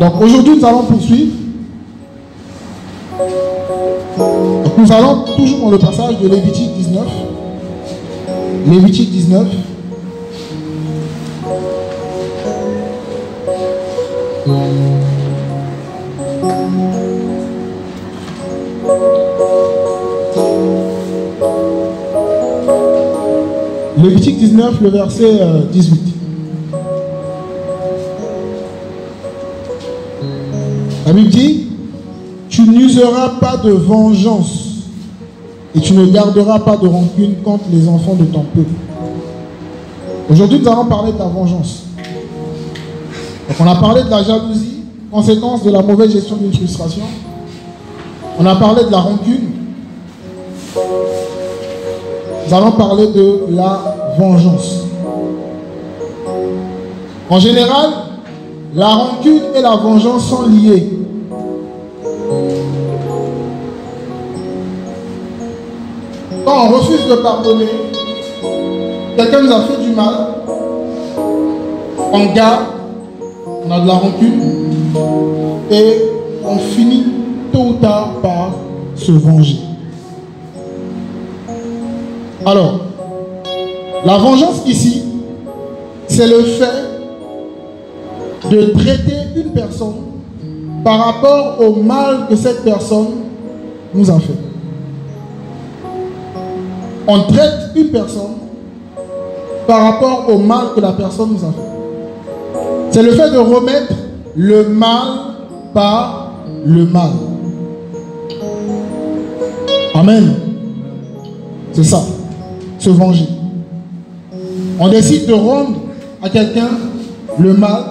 Donc aujourd'hui, nous allons poursuivre. Nous allons toujours dans le passage de Lévitique 19. Lévitique 19. Lévitique 19, le verset 18. Bible dit, tu n'useras pas de vengeance et tu ne garderas pas de rancune contre les enfants de ton peuple. Aujourd'hui, nous allons parler de la vengeance. on a parlé de la jalousie, conséquence de la mauvaise gestion d'une frustration. On a parlé de la rancune. Nous allons parler de la vengeance. En général, la rancune et la vengeance sont liées. On refuse de pardonner, quelqu'un nous a fait du mal, on garde, on a de la rancune et on finit tôt ou tard par se venger. Alors, la vengeance ici, c'est le fait de traiter une personne par rapport au mal que cette personne nous a fait. On traite une personne par rapport au mal que la personne nous a fait. C'est le fait de remettre le mal par le mal. Amen. C'est ça. Se venger. On décide de rendre à quelqu'un le mal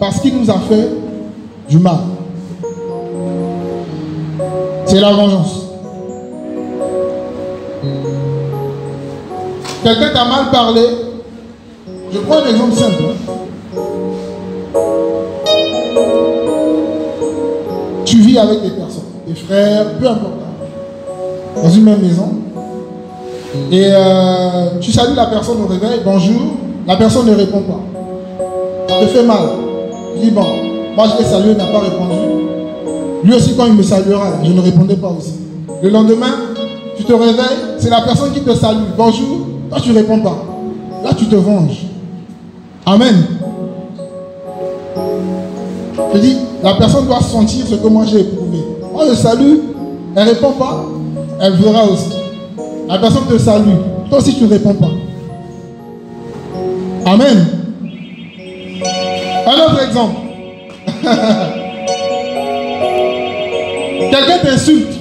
parce qu'il nous a fait du mal. C'est la vengeance. Quelqu'un t'a mal parlé. Je prends un exemple simple. Tu vis avec des personnes, des frères, peu importe, dans une même maison. Et euh, tu salues la personne au réveil, bonjour, la personne ne répond pas. Ça te fait mal. Je dis, bon, moi je l'ai salué, il n'a pas répondu. Lui aussi, quand il me saluera, je ne répondais pas aussi. Le lendemain, tu te réveilles, c'est la personne qui te salue. Bonjour, toi tu ne réponds pas. Là, tu te venges. Amen. Je dis, la personne doit sentir ce que moi j'ai éprouvé. Moi, je salue, elle ne répond pas, elle verra aussi. La personne te salue. Toi aussi, tu ne réponds pas. Amen. Un autre exemple. Quelqu'un t'insulte.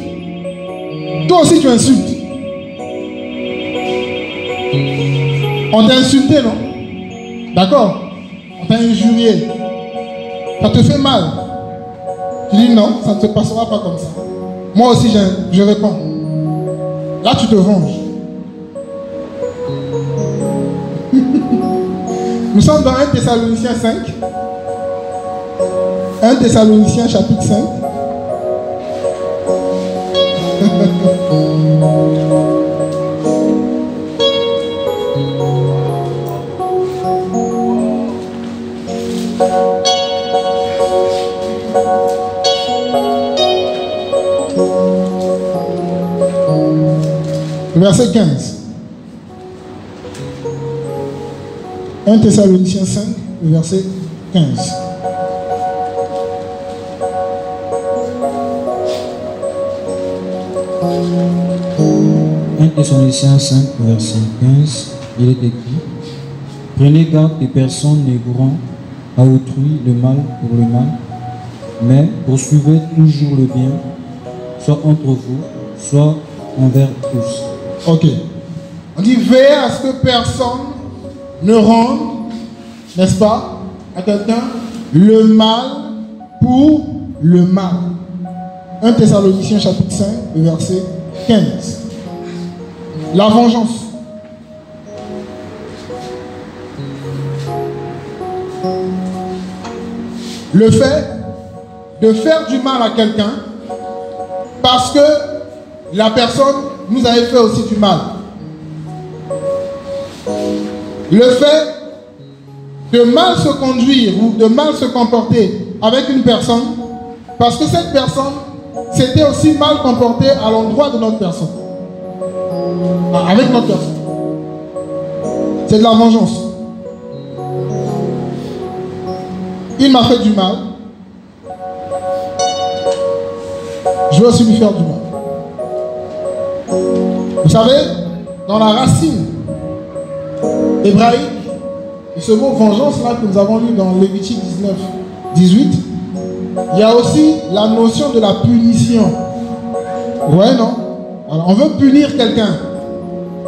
Toi aussi, tu insultes. On t'a insulté, non? D'accord On t'a injurié. Ça te fait mal. Tu dis non, ça ne se passera pas comme ça. Moi aussi, je, je réponds. Là, tu te venges. Nous sommes dans 1 Thessaloniciens 5. 1 Thessaloniciens chapitre 5. Verset 15. 1 Thessaloniciens 5, verset 15. Thessaloniciens 5, verset 15, il est écrit Prenez garde que personne ne à autrui le mal pour le mal, mais poursuivez toujours le bien, soit entre vous, soit envers tous. Ok. On dit veillez à ce que personne ne rende, n'est-ce pas, à quelqu'un le mal pour le mal. 1 Thessaloniciens chapitre 5, verset 15. La vengeance. Le fait de faire du mal à quelqu'un parce que la personne nous avait fait aussi du mal. Le fait de mal se conduire ou de mal se comporter avec une personne parce que cette personne s'était aussi mal comportée à l'endroit de notre personne. Ah, avec notre personne. C'est de la vengeance. Il m'a fait du mal. Je vais aussi lui faire du mal. Vous savez, dans la racine hébraïque, ce mot vengeance là que nous avons lu dans Lévitique 19, 18, il y a aussi la notion de la punition. Ouais, non? On veut punir quelqu'un.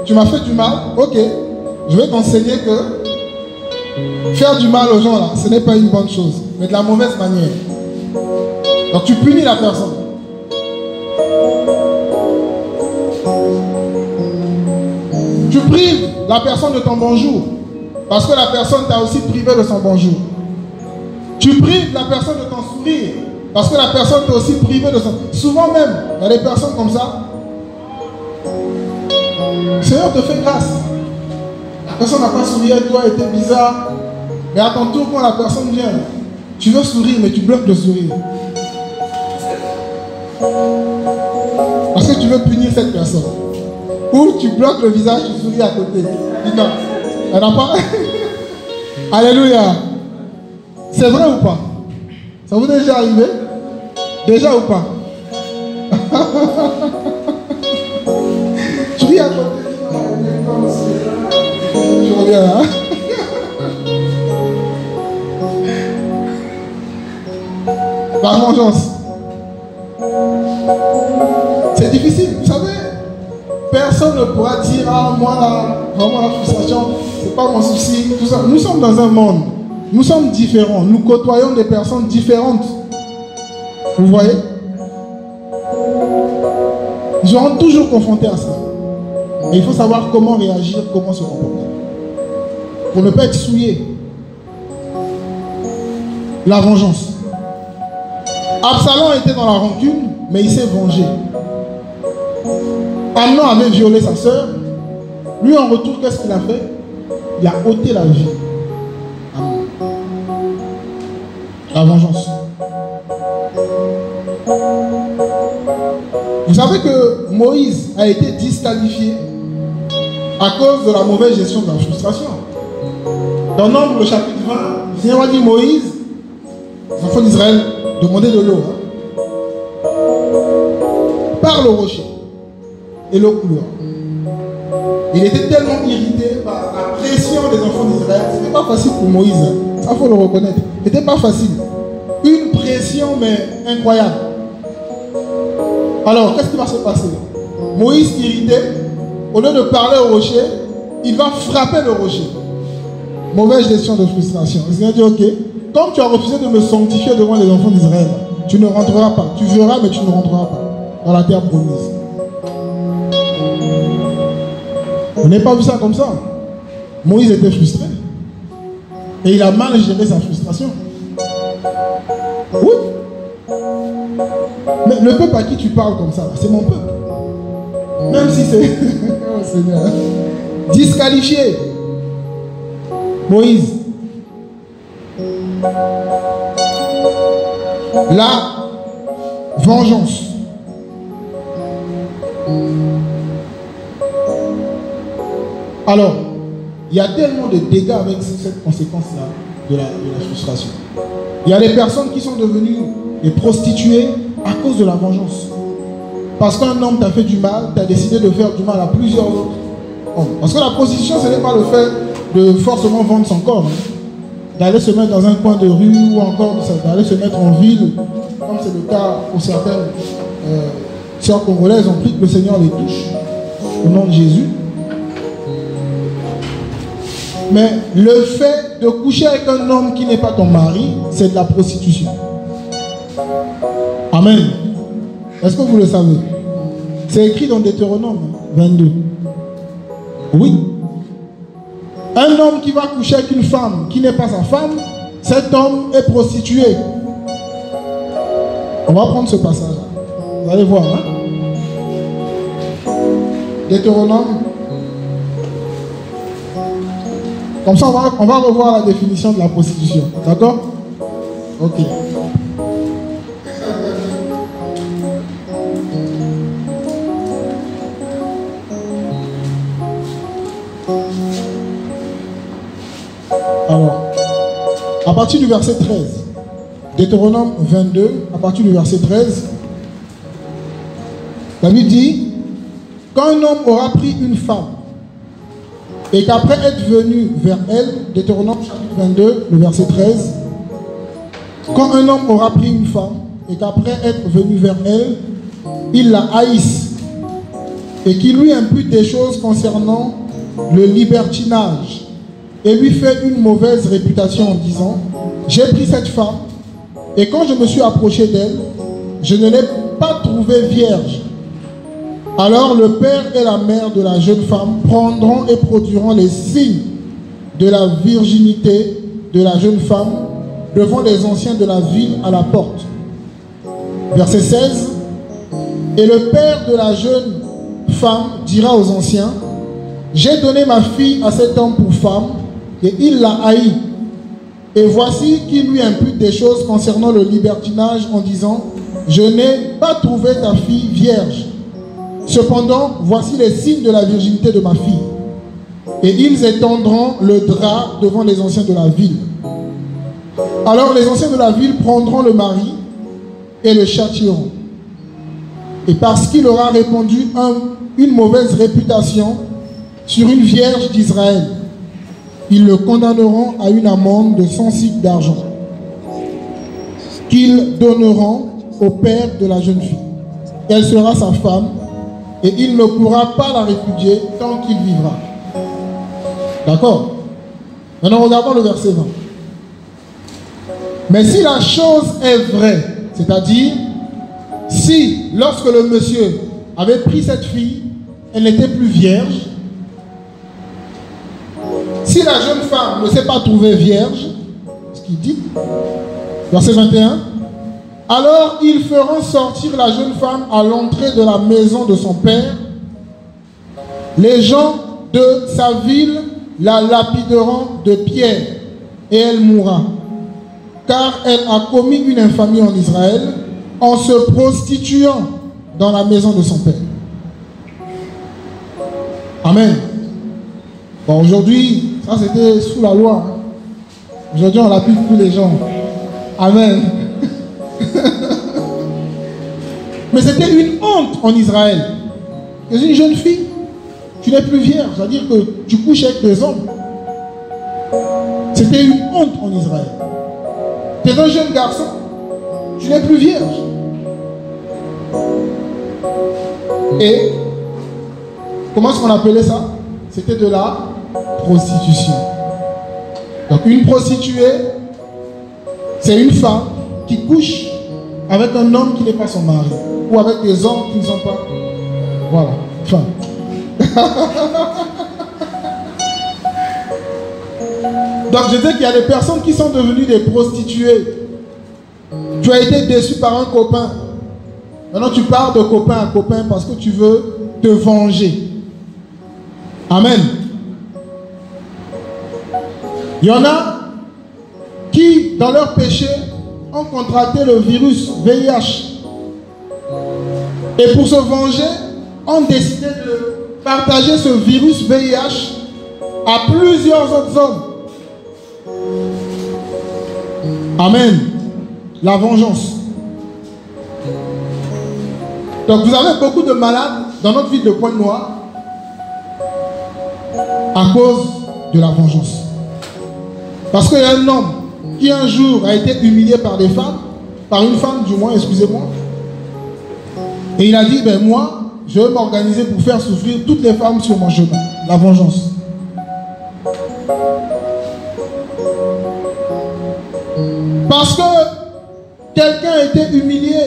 Tu m'as fait du mal, ok. Je vais t'enseigner que faire du mal aux gens là, ce n'est pas une bonne chose, mais de la mauvaise manière. Donc tu punis la personne. Tu prives la personne de ton bonjour. Parce que la personne t'a aussi privé de son bonjour. Tu prives la personne de ton sourire. Parce que la personne t'a aussi privé de son... Souvent même, il y a des personnes comme ça. Seigneur te fait grâce. La personne n'a pas souri à toi, était bizarre. Mais à ton tour, quand la personne vient, tu veux sourire, mais tu bloques le sourire. Parce que tu veux punir cette personne. Ou tu bloques le visage, tu souris à côté. Dis non. Elle n'a pas. Alléluia. C'est vrai ou pas? Ça vous est déjà arrivé? Déjà ou pas? Tu ris à côté. Je reviens là. La vengeance. C'est difficile. Personne ne pourra dire, ah, moi là, vraiment la frustration, c'est pas mon souci. Tout ça. Nous sommes dans un monde, nous sommes différents, nous côtoyons des personnes différentes. Vous voyez? Nous serons toujours confrontés à ça. Et il faut savoir comment réagir, comment se comporter. Pour ne pas être souillé. La vengeance. Absalom était dans la rancune, mais il s'est vengé. Amnon avait violé sa soeur. Lui, en retour, qu'est-ce qu'il a fait? Il a ôté la vie. La vengeance. Vous savez que Moïse a été disqualifié à cause de la mauvaise gestion de la frustration. Dans Nombre, le chapitre 20, le Seigneur a dit Moïse, les enfants d'Israël, demandez de l'eau. Hein. Par le rocher couleur. Il était tellement irrité par la pression des enfants d'Israël. Ce n'était pas facile pour Moïse. Ça, il faut le reconnaître. Ce n'était pas facile. Une pression, mais incroyable. Alors, qu'est-ce qui va se passer? Moïse, irrité, au lieu de parler au rocher, il va frapper le rocher. Mauvaise gestion de frustration. Le Seigneur dit, ok, comme tu as refusé de me sanctifier devant les enfants d'Israël, tu ne rentreras pas. Tu verras, mais tu ne rentreras pas dans la terre promise. On n'a pas vu ça comme ça. Moïse était frustré. Et il a mal géré sa frustration. Oui. Mais le peuple à qui tu parles comme ça, c'est mon peuple. Même si c'est... oh Seigneur. Disqualifié. Moïse. La vengeance. Alors, il y a tellement de dégâts avec cette conséquence-là de la, frustration. Il y a des personnes qui sont devenues des prostituées à cause de la vengeance. Parce qu'un homme t'a fait du mal, tu as décidé de faire du mal à plusieurs autres hommes. Parce que la prostitution, ce n'est pas le fait de forcément vendre son corps. Hein. D'aller se mettre dans un coin de rue ou encore d'aller se mettre en ville, comme c'est le cas pour certaines euh, sœurs congolaises, on prie que le Seigneur les touche. Au nom de Jésus. Mais le fait de coucher avec un homme qui n'est pas ton mari, c'est de la prostitution. Amen. Est-ce que vous le savez? C'est écrit dans Deutéronome 22. Oui. Un homme qui va coucher avec une femme qui n'est pas sa femme, cet homme est prostitué. On va prendre ce passage. Vous allez voir. Hein? Deutéronome Comme ça, on va, revoir la définition de la prostitution. D'accord? Ok. Alors, à partir du verset 13, Deutéronome 22, à partir du verset 13, la Bible dit Quand un homme aura pris une femme et qu'après être venu vers elle, Deutéronome chapitre 22, le verset 13, quand un homme aura pris une femme et qu'après être venu vers elle, il la haïsse et qu'il lui impute des choses concernant le libertinage et lui fait une mauvaise réputation en disant, j'ai pris cette femme et quand je me suis approché d'elle, je ne l'ai pas trouvée vierge. Alors le père et la mère de la jeune femme prendront et produiront les signes de la virginité de la jeune femme devant les anciens de la ville à la porte. Verset 16. Et le père de la jeune femme dira aux anciens, j'ai donné ma fille à cet homme pour femme, et il l'a haï. Et voici qu'il lui impute des choses concernant le libertinage en disant, je n'ai pas trouvé ta fille vierge. Cependant, voici les signes de la virginité de ma fille. Et ils étendront le drap devant les anciens de la ville. Alors les anciens de la ville prendront le mari et le châtieront. Et parce qu'il aura répandu une mauvaise réputation sur une vierge d'Israël, ils le condamneront à une amende de 100 cycles d'argent qu'ils donneront au père de la jeune fille. Elle sera sa femme? Et il ne pourra pas la répudier tant qu'il vivra. D'accord Maintenant regardons le verset 20. Mais si la chose est vraie, c'est-à-dire si lorsque le monsieur avait pris cette fille, elle n'était plus vierge, si la jeune femme ne s'est pas trouvée vierge, ce qu'il dit, verset 21, alors ils feront sortir la jeune femme à l'entrée de la maison de son père. Les gens de sa ville la lapideront de pierre et elle mourra. Car elle a commis une infamie en Israël en se prostituant dans la maison de son père. Amen. Bon, aujourd'hui, ça c'était sous la loi. Aujourd'hui, on lapide tous les gens. Amen. Mais c'était une honte en Israël. Tu es une jeune fille, tu n'es plus vierge, c'est-à-dire que tu couches avec des hommes. C'était une honte en Israël. Tu es un jeune garçon, tu n'es plus vierge. Et comment est-ce qu'on appelait ça? C'était de la prostitution. Donc une prostituée, c'est une femme qui couche avec un homme qui n'est pas son mari, ou avec des hommes qui ne sont pas. Voilà, enfin. Donc je dis qu'il y a des personnes qui sont devenues des prostituées. Tu as été déçu par un copain. Maintenant tu pars de copain à copain parce que tu veux te venger. Amen. Il y en a qui, dans leur péché, ont contracté le virus VIH. Et pour se venger, ont décidé de partager ce virus VIH à plusieurs autres hommes. Amen. La vengeance. Donc vous avez beaucoup de malades dans notre ville de Pointe-Noire à cause de la vengeance. Parce qu'il y a un homme qui un jour a été humilié par des femmes, par une femme du moins, excusez-moi. Et il a dit, ben moi, je vais m'organiser pour faire souffrir toutes les femmes sur mon chemin. La vengeance. Parce que quelqu'un a été humilié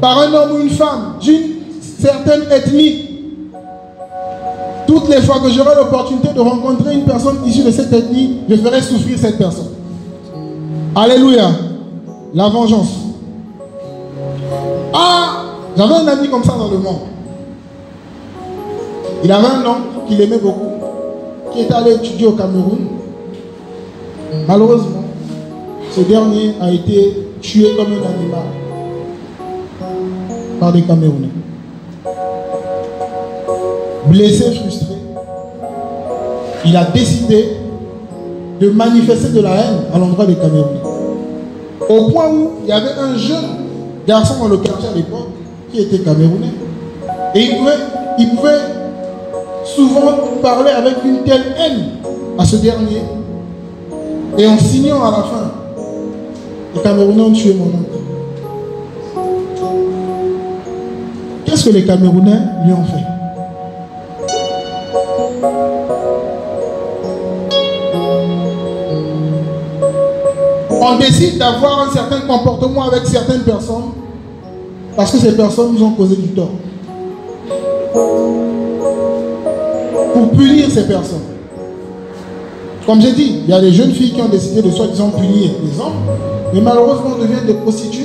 par un homme ou une femme d'une certaine ethnie. Toutes les fois que j'aurai l'opportunité de rencontrer une personne issue de cette ethnie, je ferai souffrir cette personne. Alléluia. La vengeance. Ah, j'avais un ami comme ça dans le monde. Il avait un homme qu'il aimait beaucoup, qui est allé étudier au Cameroun. Malheureusement, ce dernier a été tué comme un animal par des Camerounais. Blessé, frustré. il a décidé de manifester de la haine à l'endroit des Camerounais. Au point où il y avait un jeune garçon dans le quartier à l'époque était camerounais. Et il pouvait, il pouvait souvent parler avec une telle haine à ce dernier. Et en signant à la fin, les Camerounais ont tué mon oncle. Qu'est-ce que les Camerounais lui ont fait? On décide d'avoir un certain comportement avec certaines personnes parce que ces personnes nous ont causé du tort. Pour punir ces personnes. Comme j'ai dit, il y a des jeunes filles qui ont décidé de soi-disant punir les hommes, mais malheureusement deviennent des prostituées.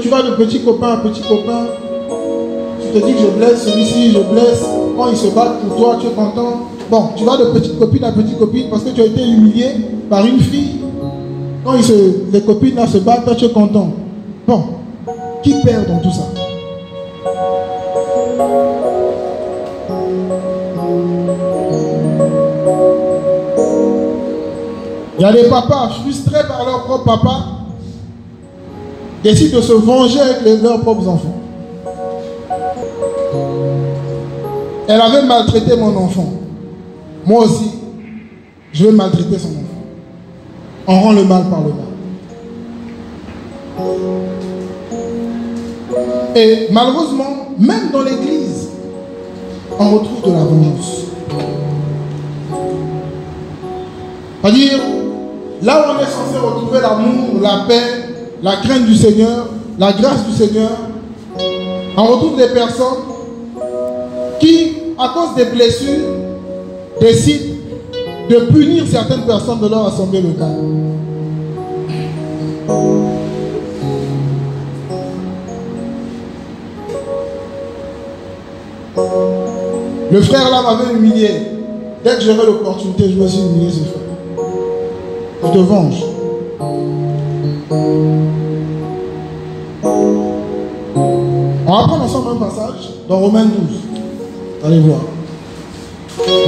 tu vas de petit copain à petit copain, tu te dis que je blesse celui-ci, je blesse, quand ils se battent pour toi, tu es content. Bon, tu vas de petite copine à petite copine parce que tu as été humilié par une fille. Quand les copines se battent, toi tu es content. Bon, qui perd dans tout ça Il y a des papas frustrés par leur propre papa décident de se venger avec leurs propres enfants. Elle avait maltraité mon enfant. Moi aussi, je vais maltraiter son enfant. On rend le mal par le mal. Et malheureusement, même dans l'église, on retrouve de la vengeance. C'est-à-dire, là où on est censé retrouver l'amour, la paix, la crainte du Seigneur, la grâce du Seigneur, on retrouve des personnes qui, à cause des blessures, décident de punir certaines personnes de leur assemblée locale. Le frère là m'avait humilié. Dès que j'aurai l'opportunité, je vais aussi humilier ce frère. Je te venge. On va prendre ensemble un passage dans Romains 12. Allez voir.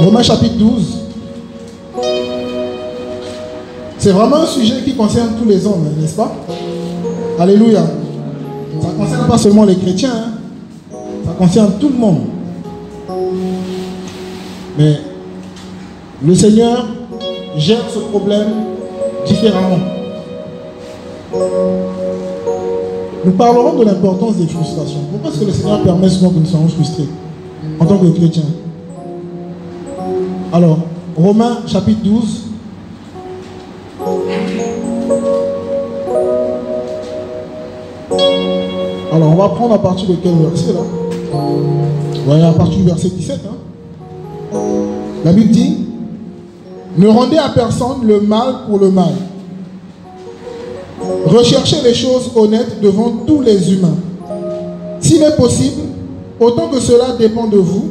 Romains chapitre 12. C'est vraiment un sujet qui concerne tous les hommes, n'est-ce pas? Alléluia. Ça ne concerne pas seulement les chrétiens, hein. ça concerne tout le monde. Mais le Seigneur gère ce problème différemment. Nous parlerons de l'importance des frustrations. Pourquoi est-ce que le Seigneur permet souvent que nous soyons frustrés en tant que chrétiens? Alors, Romains chapitre 12. Alors, on va prendre à partir de quel verset là? Ouais, à partir du verset 17. Hein? La Bible dit, ne rendez à personne le mal pour le mal. Recherchez les choses honnêtes devant tous les humains. S'il est possible, autant que cela dépend de vous,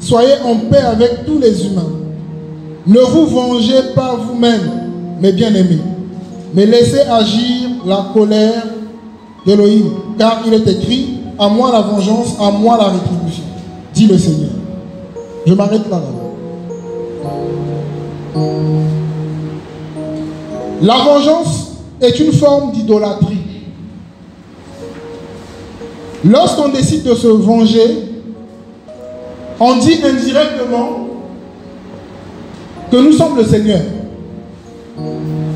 soyez en paix avec tous les humains. Ne vous vengez pas vous-même, mes bien-aimés, mais laissez agir la colère d'Élohim, car il est écrit, à moi la vengeance, à moi la rétribution, le Seigneur. Je m'arrête là. La vengeance est une forme d'idolâtrie. Lorsqu'on décide de se venger, on dit indirectement que nous sommes le Seigneur.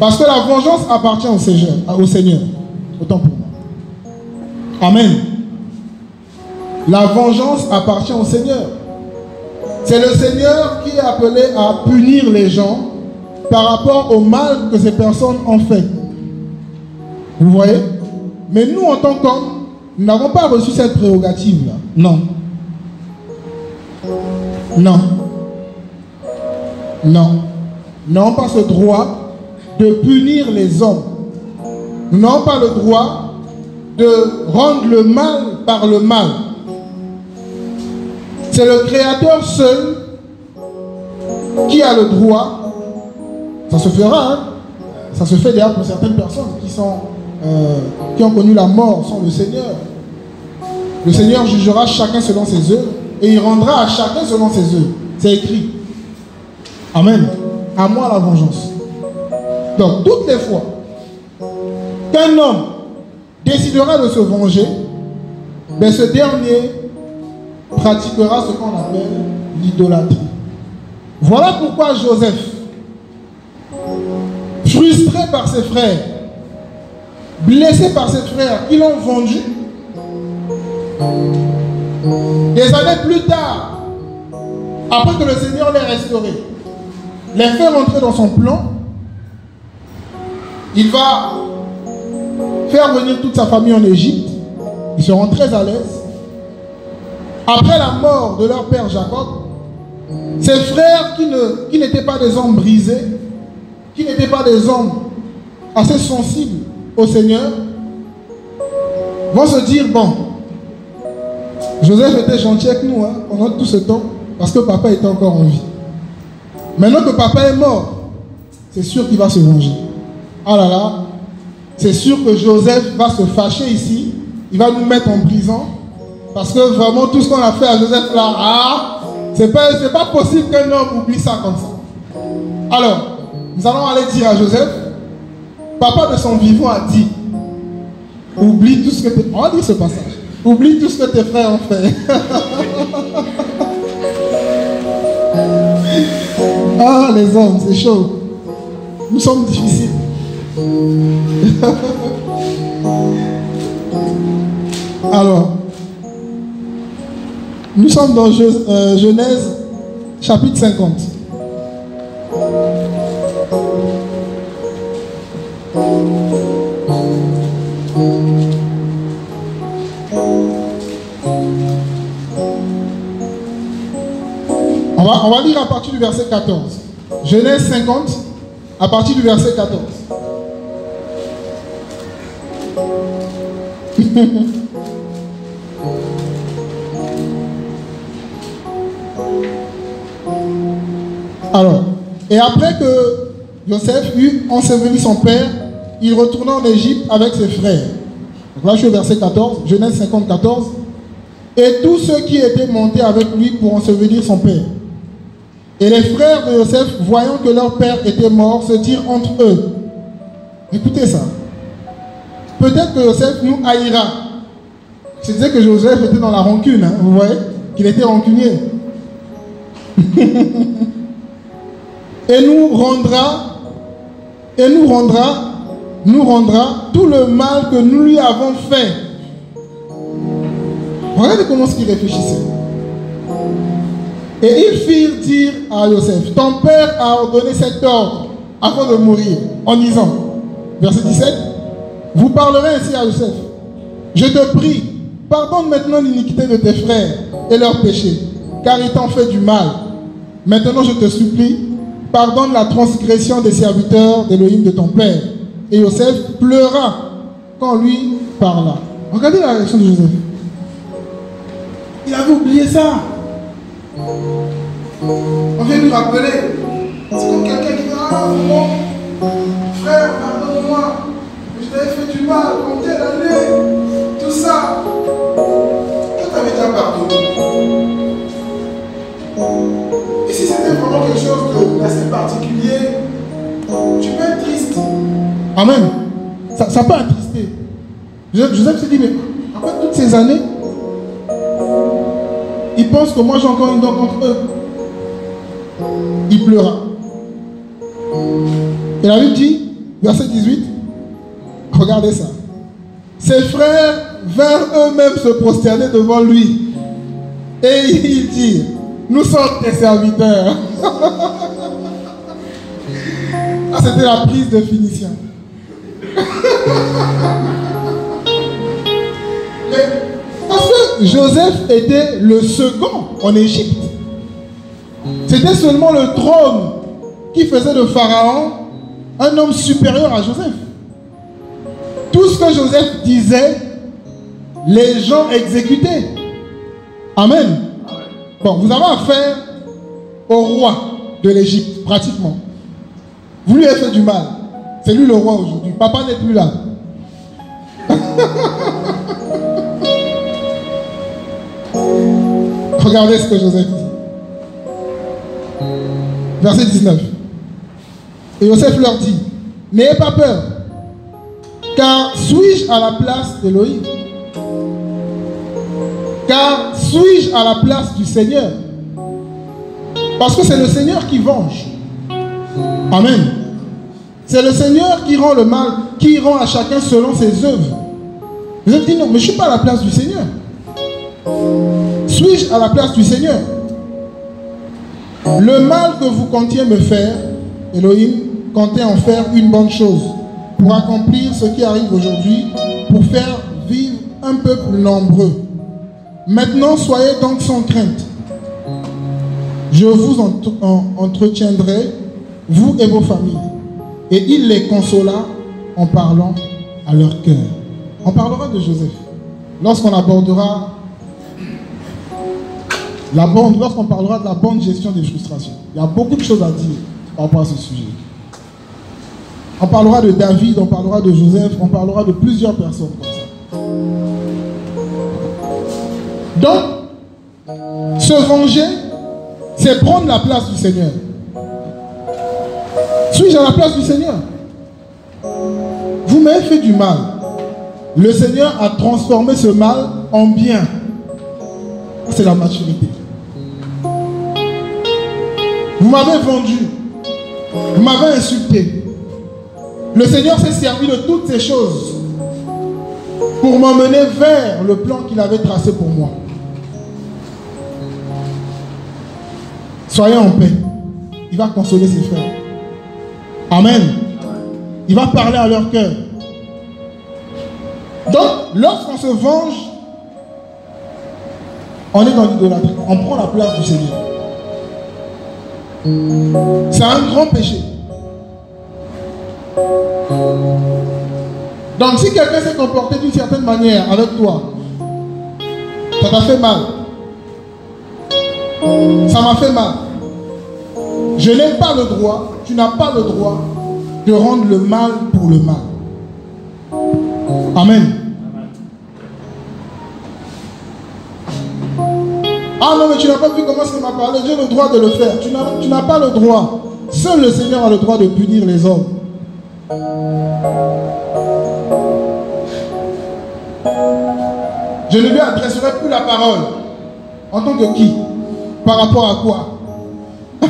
Parce que la vengeance appartient au Seigneur. Au Seigneur. Autant pour moi. Amen. La vengeance appartient au Seigneur. C'est le Seigneur qui est appelé à punir les gens par rapport au mal que ces personnes ont fait. Vous voyez? Mais nous, en tant qu'hommes, nous n'avons pas reçu cette prérogative-là. Non. Non. Non. Nous n'avons pas ce droit de punir les hommes. Nous n'avons pas le droit de rendre le mal par le mal. C'est le Créateur seul qui a le droit. Ça se fera, hein. ça se fait d'ailleurs pour certaines personnes euh, qui ont connu la mort sans le Seigneur. Le Seigneur jugera chacun selon ses œuvres et il rendra à chacun selon ses œuvres. C'est écrit. Amen. À moi la vengeance. Donc, toutes les fois qu'un homme décidera de se venger, mais ce dernier pratiquera ce qu'on appelle l'idolâtrie. Voilà pourquoi Joseph, frustré par ses frères, blessé par ses frères qui l'ont vendu, des années plus tard, après que le Seigneur l'ait restauré, les fait rentrer dans son plan, il va faire venir toute sa famille en Égypte. Ils seront très à l'aise. Après la mort de leur père Jacob, ses frères qui, qui n'étaient pas des hommes brisés, qui n'étaient pas des hommes assez sensibles au Seigneur, vont se dire, bon, Joseph était gentil avec nous hein, pendant tout ce temps, parce que papa était encore en vie. Maintenant que papa est mort, c'est sûr qu'il va se venger. Ah là là, c'est sûr que Joseph va se fâcher ici, il va nous mettre en prison, parce que vraiment tout ce qu'on a fait à Joseph là, ah, c'est pas, pas possible qu'un homme oublie ça comme ça. Alors, nous allons aller dire à Joseph, papa de son vivant a dit, oublie tout ce que tes... On va dire ce passage. Oublie tout ce que tes frères ont fait. ah, les hommes, c'est chaud. Nous sommes difficiles. Alors, nous sommes dans euh, Genèse chapitre 50. On va, on va lire à partir du verset 14. Genèse 50, à partir du verset 14. Alors, et après que Joseph eut enseveli son père, il retourna en Égypte avec ses frères. Donc là, je suis au verset 14, Genèse 50, 14. Et tous ceux qui étaient montés avec lui pour ensevelir son père. Et les frères de Joseph, voyant que leur père était mort, se dirent entre eux. Écoutez ça. Peut-être que Joseph nous haïra. Je disais que Joseph était dans la rancune, hein, vous voyez Qu'il était rancunier. et nous rendra, et nous rendra, nous rendra tout le mal que nous lui avons fait. Regardez comment ce qu'il réfléchissait. Et ils firent dire à Joseph, ton père a ordonné cet ordre avant de mourir, en disant, verset 17, vous parlerez ainsi à Joseph, je te prie, pardonne maintenant l'iniquité de tes frères et leurs péchés, car ils t'ont fait du mal. Maintenant je te supplie, pardonne la transgression des serviteurs d'Élohim de ton père. Et Joseph pleura quand lui parla. Regardez la réaction de Joseph. Il avait oublié ça. On vient lui rappeler. C'est comme quelqu'un qui dit Ah, bon, frère, pardonne-moi. Je t'avais fait du mal, on telle année, tout ça. Je t'avais déjà pardonné. C'était vraiment quelque chose d'assez particulier, tu peux être triste. Amen. Ça, peut attrister. Joseph se dit, mais après toutes ces années, ils pensent que moi j'ai encore une dent contre eux. Il pleura. Et la Bible dit, verset 18, regardez ça. Ses frères vinrent eux-mêmes se prosterner devant lui. Et il dit, nous sommes tes serviteurs. ah, c'était la prise de finition. Parce que Joseph était le second en Égypte. C'était seulement le trône qui faisait de Pharaon un homme supérieur à Joseph. Tout ce que Joseph disait, les gens exécutaient. Amen. Bon, vous avez affaire au roi de l'Égypte, pratiquement. Vous lui avez fait du mal. C'est lui le roi aujourd'hui. Papa n'est plus là. Regardez ce que Joseph dit. Verset 19. Et Joseph leur dit, n'ayez pas peur, car suis-je à la place d'Élohim? Car suis-je à la place du Seigneur? Parce que c'est le Seigneur qui venge. Amen. C'est le Seigneur qui rend le mal, qui rend à chacun selon ses œuvres. Vous êtes dit non, mais je ne suis pas à la place du Seigneur. Suis-je à la place du Seigneur? Le mal que vous comptiez me faire, Elohim, comptez en faire une bonne chose pour accomplir ce qui arrive aujourd'hui, pour faire vivre un peuple nombreux. Maintenant, soyez donc sans crainte. Je vous entretiendrai, vous et vos familles. Et il les consola en parlant à leur cœur. On parlera de Joseph lorsqu'on abordera la bonne, lorsqu'on parlera de la bonne gestion des frustrations. Il y a beaucoup de choses à dire par rapport à ce sujet. On parlera de David, on parlera de Joseph, on parlera de plusieurs personnes comme ça. Donc, se venger, c'est prendre la place du Seigneur. Suis-je à la place du Seigneur? Vous m'avez fait du mal. Le Seigneur a transformé ce mal en bien. C'est la maturité. Vous m'avez vendu. Vous m'avez insulté. Le Seigneur s'est servi de toutes ces choses pour m'emmener vers le plan qu'il avait tracé pour moi. Soyez en paix. Il va consoler ses frères. Amen. Il va parler à leur cœur. Donc, lorsqu'on se venge, on est dans l'idolâtrie. On prend la place du Seigneur. C'est un grand péché. Donc si quelqu'un s'est comporté d'une certaine manière avec toi, ça t'a fait mal. Ça m'a fait mal. Je n'ai pas le droit, tu n'as pas le droit de rendre le mal pour le mal. Amen. Ah non, mais tu n'as pas vu comment il m'a parlé. J'ai le droit de le faire. Tu n'as pas le droit. Seul le Seigneur a le droit de punir les hommes. Je ne lui adresserai plus la parole. En tant que qui? Par rapport à quoi?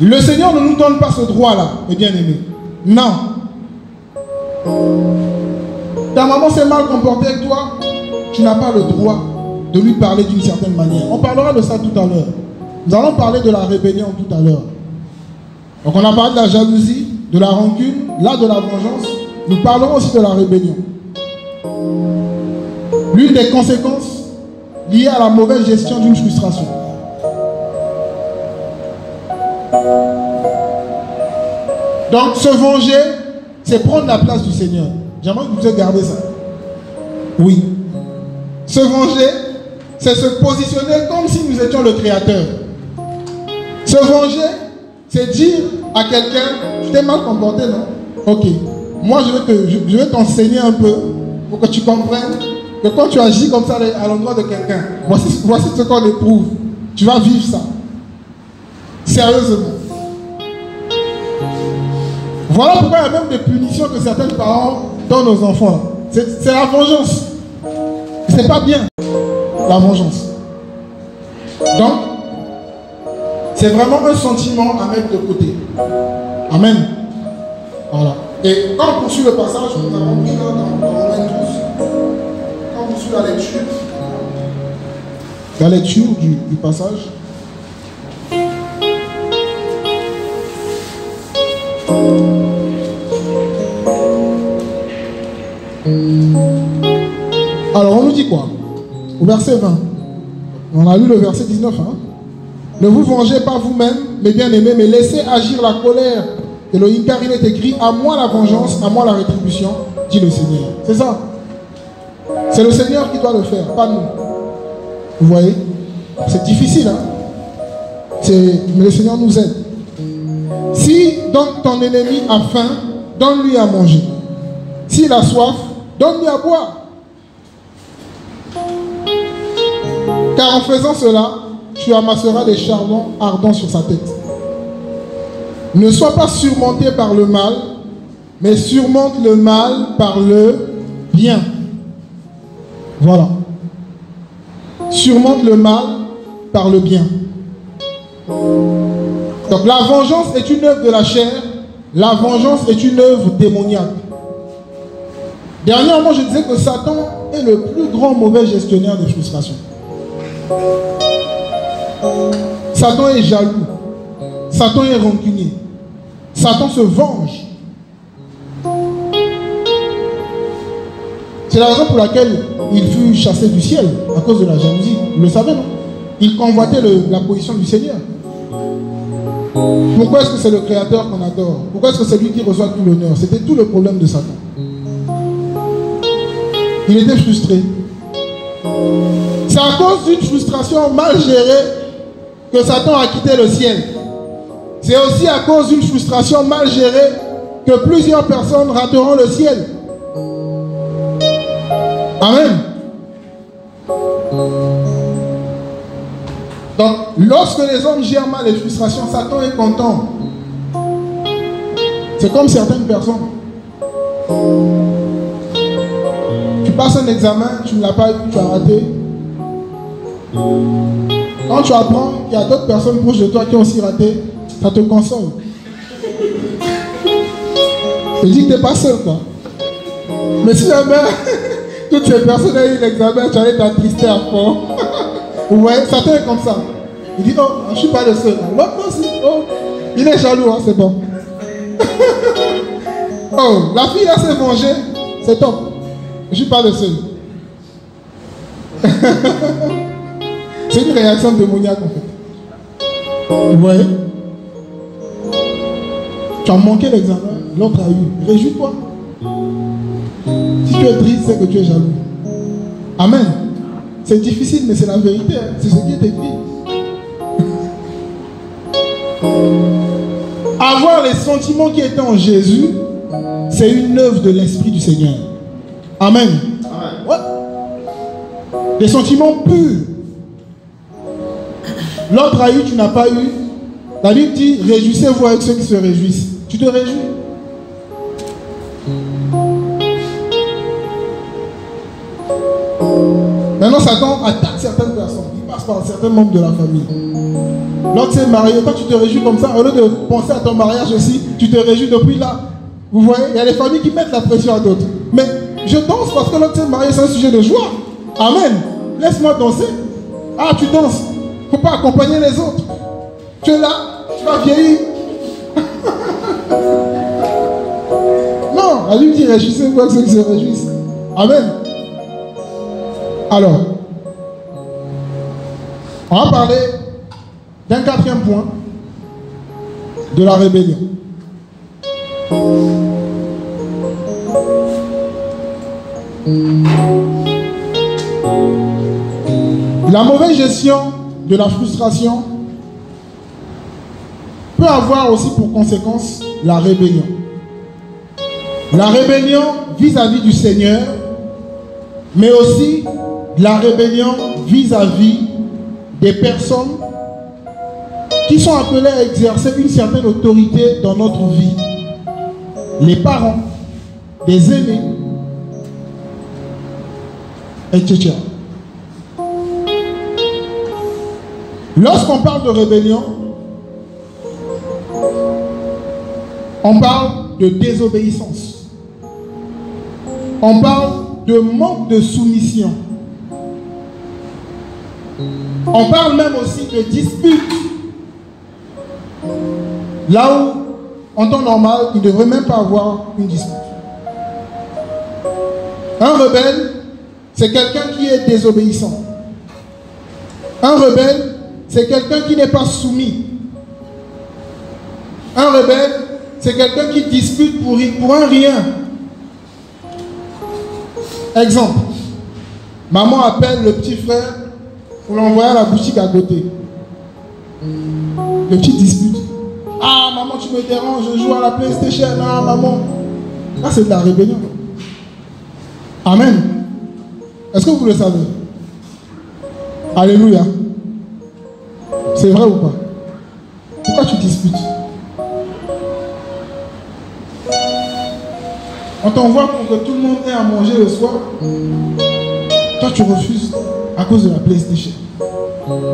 Le Seigneur ne nous donne pas ce droit-là, mes bien-aimés. Non. Ta maman s'est mal comportée avec toi, tu n'as pas le droit de lui parler d'une certaine manière. On parlera de ça tout à l'heure. Nous allons parler de la rébellion tout à l'heure. Donc on a parlé de la jalousie, de la rancune, là de la vengeance. Nous parlerons aussi de la rébellion. L'une des conséquences liées à la mauvaise gestion d'une frustration. Donc se venger, c'est prendre la place du Seigneur. J'aimerais que vous ayez gardé ça. Oui. Se venger, c'est se positionner comme si nous étions le Créateur. Se venger, c'est dire à quelqu'un, je t'ai mal comporté, non? Ok. Moi, je vais t'enseigner un peu pour que tu comprennes que quand tu agis comme ça à l'endroit de quelqu'un, voici, voici ce qu'on éprouve. Tu vas vivre ça. Sérieusement. Voilà pourquoi il y a même des punitions que certains parents donnent aux enfants. C'est la vengeance. C'est pas bien. La vengeance. Donc, c'est vraiment un sentiment à mettre de côté. Amen. Voilà. Et quand on poursuit le passage, nous avons la lecture, la lecture du, passage, Alors on nous dit quoi? Au verset 20. On a lu le verset 19. Hein? Ne vous vengez pas vous-même, mes bien-aimés, mais laissez agir la colère Elohim, car il est écrit À moi la vengeance, à moi la rétribution, dit le Seigneur. C'est ça? C'est le Seigneur qui doit le faire, pas nous. Vous voyez? C'est difficile, hein? Mais le Seigneur nous aide. Si donc ton ennemi a faim, donne-lui à manger. S'il a soif, donne-lui à boire. Car en faisant cela, tu amasseras des charbons ardents sur sa tête. Ne sois pas surmonté par le mal, mais surmonte le mal par le bien. Voilà. Surmonte le mal par le bien. Donc la vengeance est une œuvre de la chair, la vengeance est une œuvre démoniaque. Dernièrement, je disais que Satan est le plus grand mauvais gestionnaire de frustration. Satan est jaloux. Satan est rancunier. Satan se venge. C'est la raison pour laquelle il fut chassé du ciel, à cause de la jalousie. Vous le savez, non? Il convoitait la position du Seigneur. Pourquoi est-ce que c'est le Créateur qu'on adore? Pourquoi est-ce que c'est lui qui reçoit tout l'honneur? C'était tout le problème de Satan. Il était frustré. C'est à cause d'une frustration mal gérée que Satan a quitté le ciel. C'est aussi à cause d'une frustration mal gérée que plusieurs personnes rateront le ciel. Amen. Donc, lorsque les hommes gèrent mal les frustrations, Satan est content. C'est comme certaines personnes. Tu passes un examen, tu ne l'as pas eu, tu as raté. Quand tu apprends qu'il y a d'autres personnes proches de toi qui ont aussi raté, ça te console. Je dis que tu n'es pas seul, quoi. Mais si jamais toutes ces personnes ont eu l'examen, tu allais t'attrister à fond. ouais, Satan est comme ça. Il dit, oh, je ne suis pas le seul. L'autre aussi, oh, il est jaloux, hein, c'est bon. oh, la fille là s'est vengée, c'est top. Je ne suis pas le seul. c'est une réaction démoniaque en fait. Vous voyez? Tu as manqué l'examen, l'autre a eu. Réjouis-toi. Si tu es triste, c'est que tu es jaloux. Amen. C'est difficile, mais c'est la vérité. Hein. C'est ce qui est écrit. Avoir les sentiments qui étaient en Jésus, c'est une œuvre de l'Esprit du Seigneur. Amen. Ouais. Des sentiments purs. L'autre a eu, tu n'as pas eu. La Bible dit, réjouissez-vous avec ceux qui se réjouissent. Tu te réjouis. Attaque certaines personnes. Il passe par certains membres de la famille. L'autre s'est marié. Quand tu te réjouis comme ça, au lieu de penser à ton mariage aussi, tu te réjouis depuis là. Vous voyez, il y a des familles qui mettent la pression à d'autres. Mais je danse parce que l'autre s'est marié, c'est un sujet de joie. Amen. Laisse-moi danser. Ah, tu danses. Il ne faut pas accompagner les autres. Tu es là, tu vas vieillir. non, la Bible dit réjouissez-vous ceux qui se réjouissent. Amen. Alors, on va parler d'un quatrième point de la rébellion. La mauvaise gestion de la frustration peut avoir aussi pour conséquence la rébellion. La rébellion vis-à-vis -vis du Seigneur, mais aussi la rébellion vis-à-vis des personnes qui sont appelées à exercer une certaine autorité dans notre vie. Les parents, les aînés, etc. Lorsqu'on parle de rébellion, on parle de désobéissance. On parle de manque de soumission. On parle même aussi de dispute. Là où, en temps normal, il ne devrait même pas avoir une dispute. Un rebelle, c'est quelqu'un qui est désobéissant. Un rebelle, c'est quelqu'un qui n'est pas soumis. Un rebelle, c'est quelqu'un qui dispute pour, pour un rien. Exemple, maman appelle le petit frère pour l'envoyer à la boutique à côté. Le petit dispute. Ah, maman, tu me déranges, je joue à la PlayStation. Ah, maman. Là, c'est de la rébellion. Amen. Est-ce que vous le savez? Alléluia. C'est vrai ou pas? Pourquoi tu disputes? On t'envoie pour que tout le monde ait à manger le soir. Toi, tu refuses à cause de la PlayStation.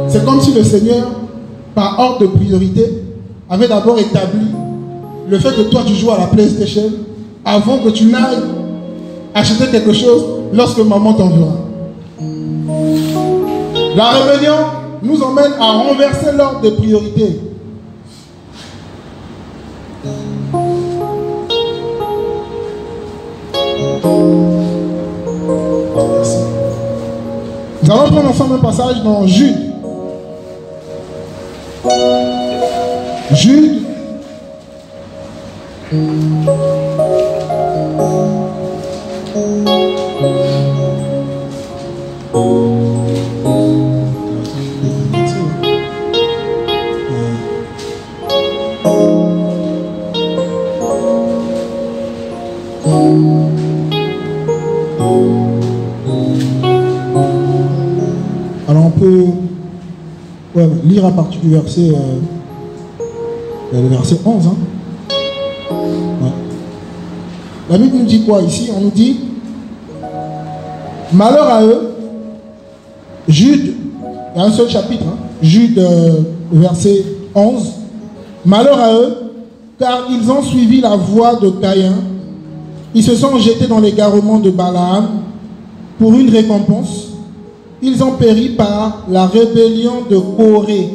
C'est comme si le Seigneur, par ordre de priorité, avait d'abord établi le fait que toi, tu joues à la PlayStation avant que tu n'ailles acheter quelque chose lorsque maman t'enverra. La rébellion nous emmène à renverser l'ordre de priorité. Nous allons prendre ensemble un passage dans Jude. Jude. À partir du verset, le verset 11. hein. Ouais. La Bible nous dit quoi ici? On nous dit Malheur à eux, Jude, il y a un seul chapitre, hein, Jude, euh, verset 11. Malheur à eux, car ils ont suivi la voie de Caïn. Ils se sont jetés dans l'égarement de Balaam pour une récompense. Ils ont péri par la rébellion de Corée.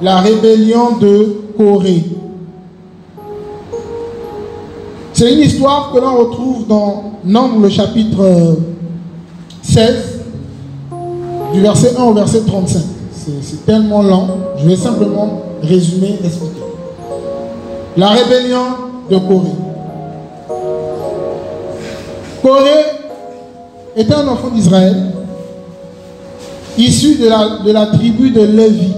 La rébellion de Corée. C'est une histoire que l'on retrouve dans Nombre le chapitre euh, 16, du verset 1 au verset 35. C'est- tellement lent, je vais simplement résumer, expliquer. La rébellion de Corée. Corée était un enfant d'Israël, issu de la, tribu de Lévi.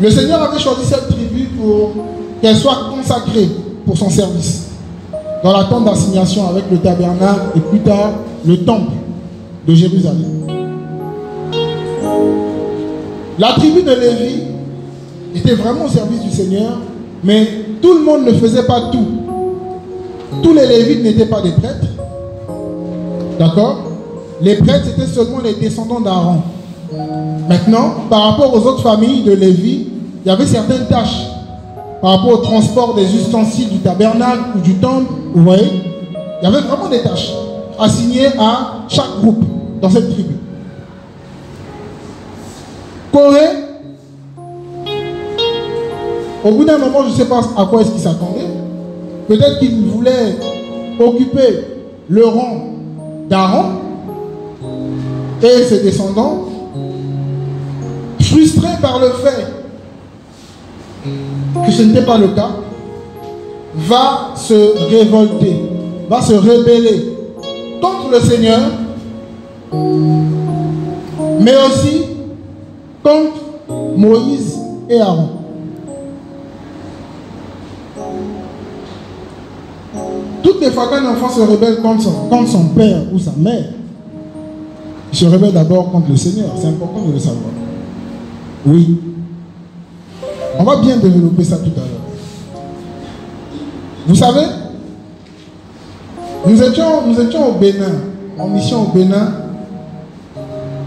Le Seigneur avait choisi cette tribu pour qu'elle soit consacrée pour son service. Dans la tente d'assignation avec le tabernacle et plus tard le temple de Jérusalem. La tribu de Lévi était vraiment au service du Seigneur, mais tout le monde ne faisait pas tout. Tous les Lévites n'étaient pas des prêtres. D'accord? Les prêtres, c'était seulement les descendants d'Aaron. Maintenant, par rapport aux autres familles de Lévi, il y avait certaines tâches. Par rapport au transport des ustensiles du tabernacle ou du temple, vous voyez? Il y avait vraiment des tâches assignées à chaque groupe dans cette tribu. Corée, au bout d'un moment, je ne sais pas à quoi est-ce qu'il s'attendait. Peut-être qu'il voulait occuper le rang d'Aaron et ses descendants, frustré par le fait que ce n'était pas le cas, va se révolter, va se rebeller contre le Seigneur, mais aussi contre Moïse et Aaron. Toutes les fois qu'un enfant se rebelle contre son, contre son père ou sa mère, il se rebelle d'abord contre le Seigneur. C'est important de le savoir. Oui. On va bien développer ça tout à l'heure. Vous savez, nous étions, nous étions au Bénin, en mission au Bénin,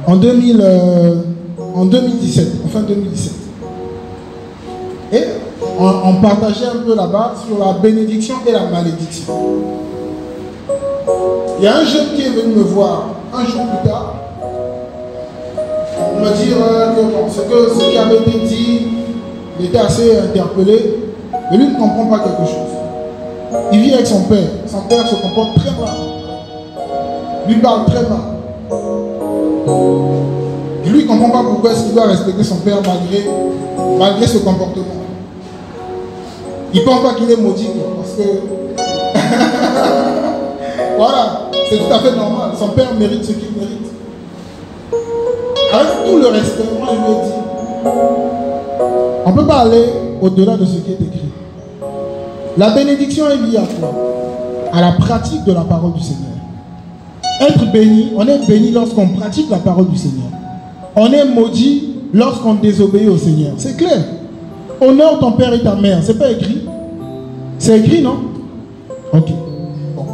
en, 2000, euh, en 2017, en fin 2017. On, partageait un peu là-bas sur la bénédiction et la malédiction. Il y a un jeune qui est venu me voir un jour plus tard me dire que ce que ce qui avait été dit, il était assez interpellé, mais lui ne comprend pas quelque chose. Il vit avec son père. Son père se comporte très mal. Lui parle très mal. Et lui ne comprend pas pourquoi est-ce qu'il doit respecter son père malgré ce comportement. Il pense pas qu'il est maudit, parce que. voilà, c'est tout à fait normal. Son père mérite ce qu'il mérite. Avec tout le respect, moi je lui ai dit, on ne peut pas aller au-delà de ce qui est écrit. La bénédiction est liée à quoi? À la pratique de la parole du Seigneur. Être béni, on est béni lorsqu'on pratique la parole du Seigneur. On est maudit lorsqu'on désobéit au Seigneur. C'est clair. Honore ton père et ta mère. C'est pas écrit. C'est écrit, non? Ok.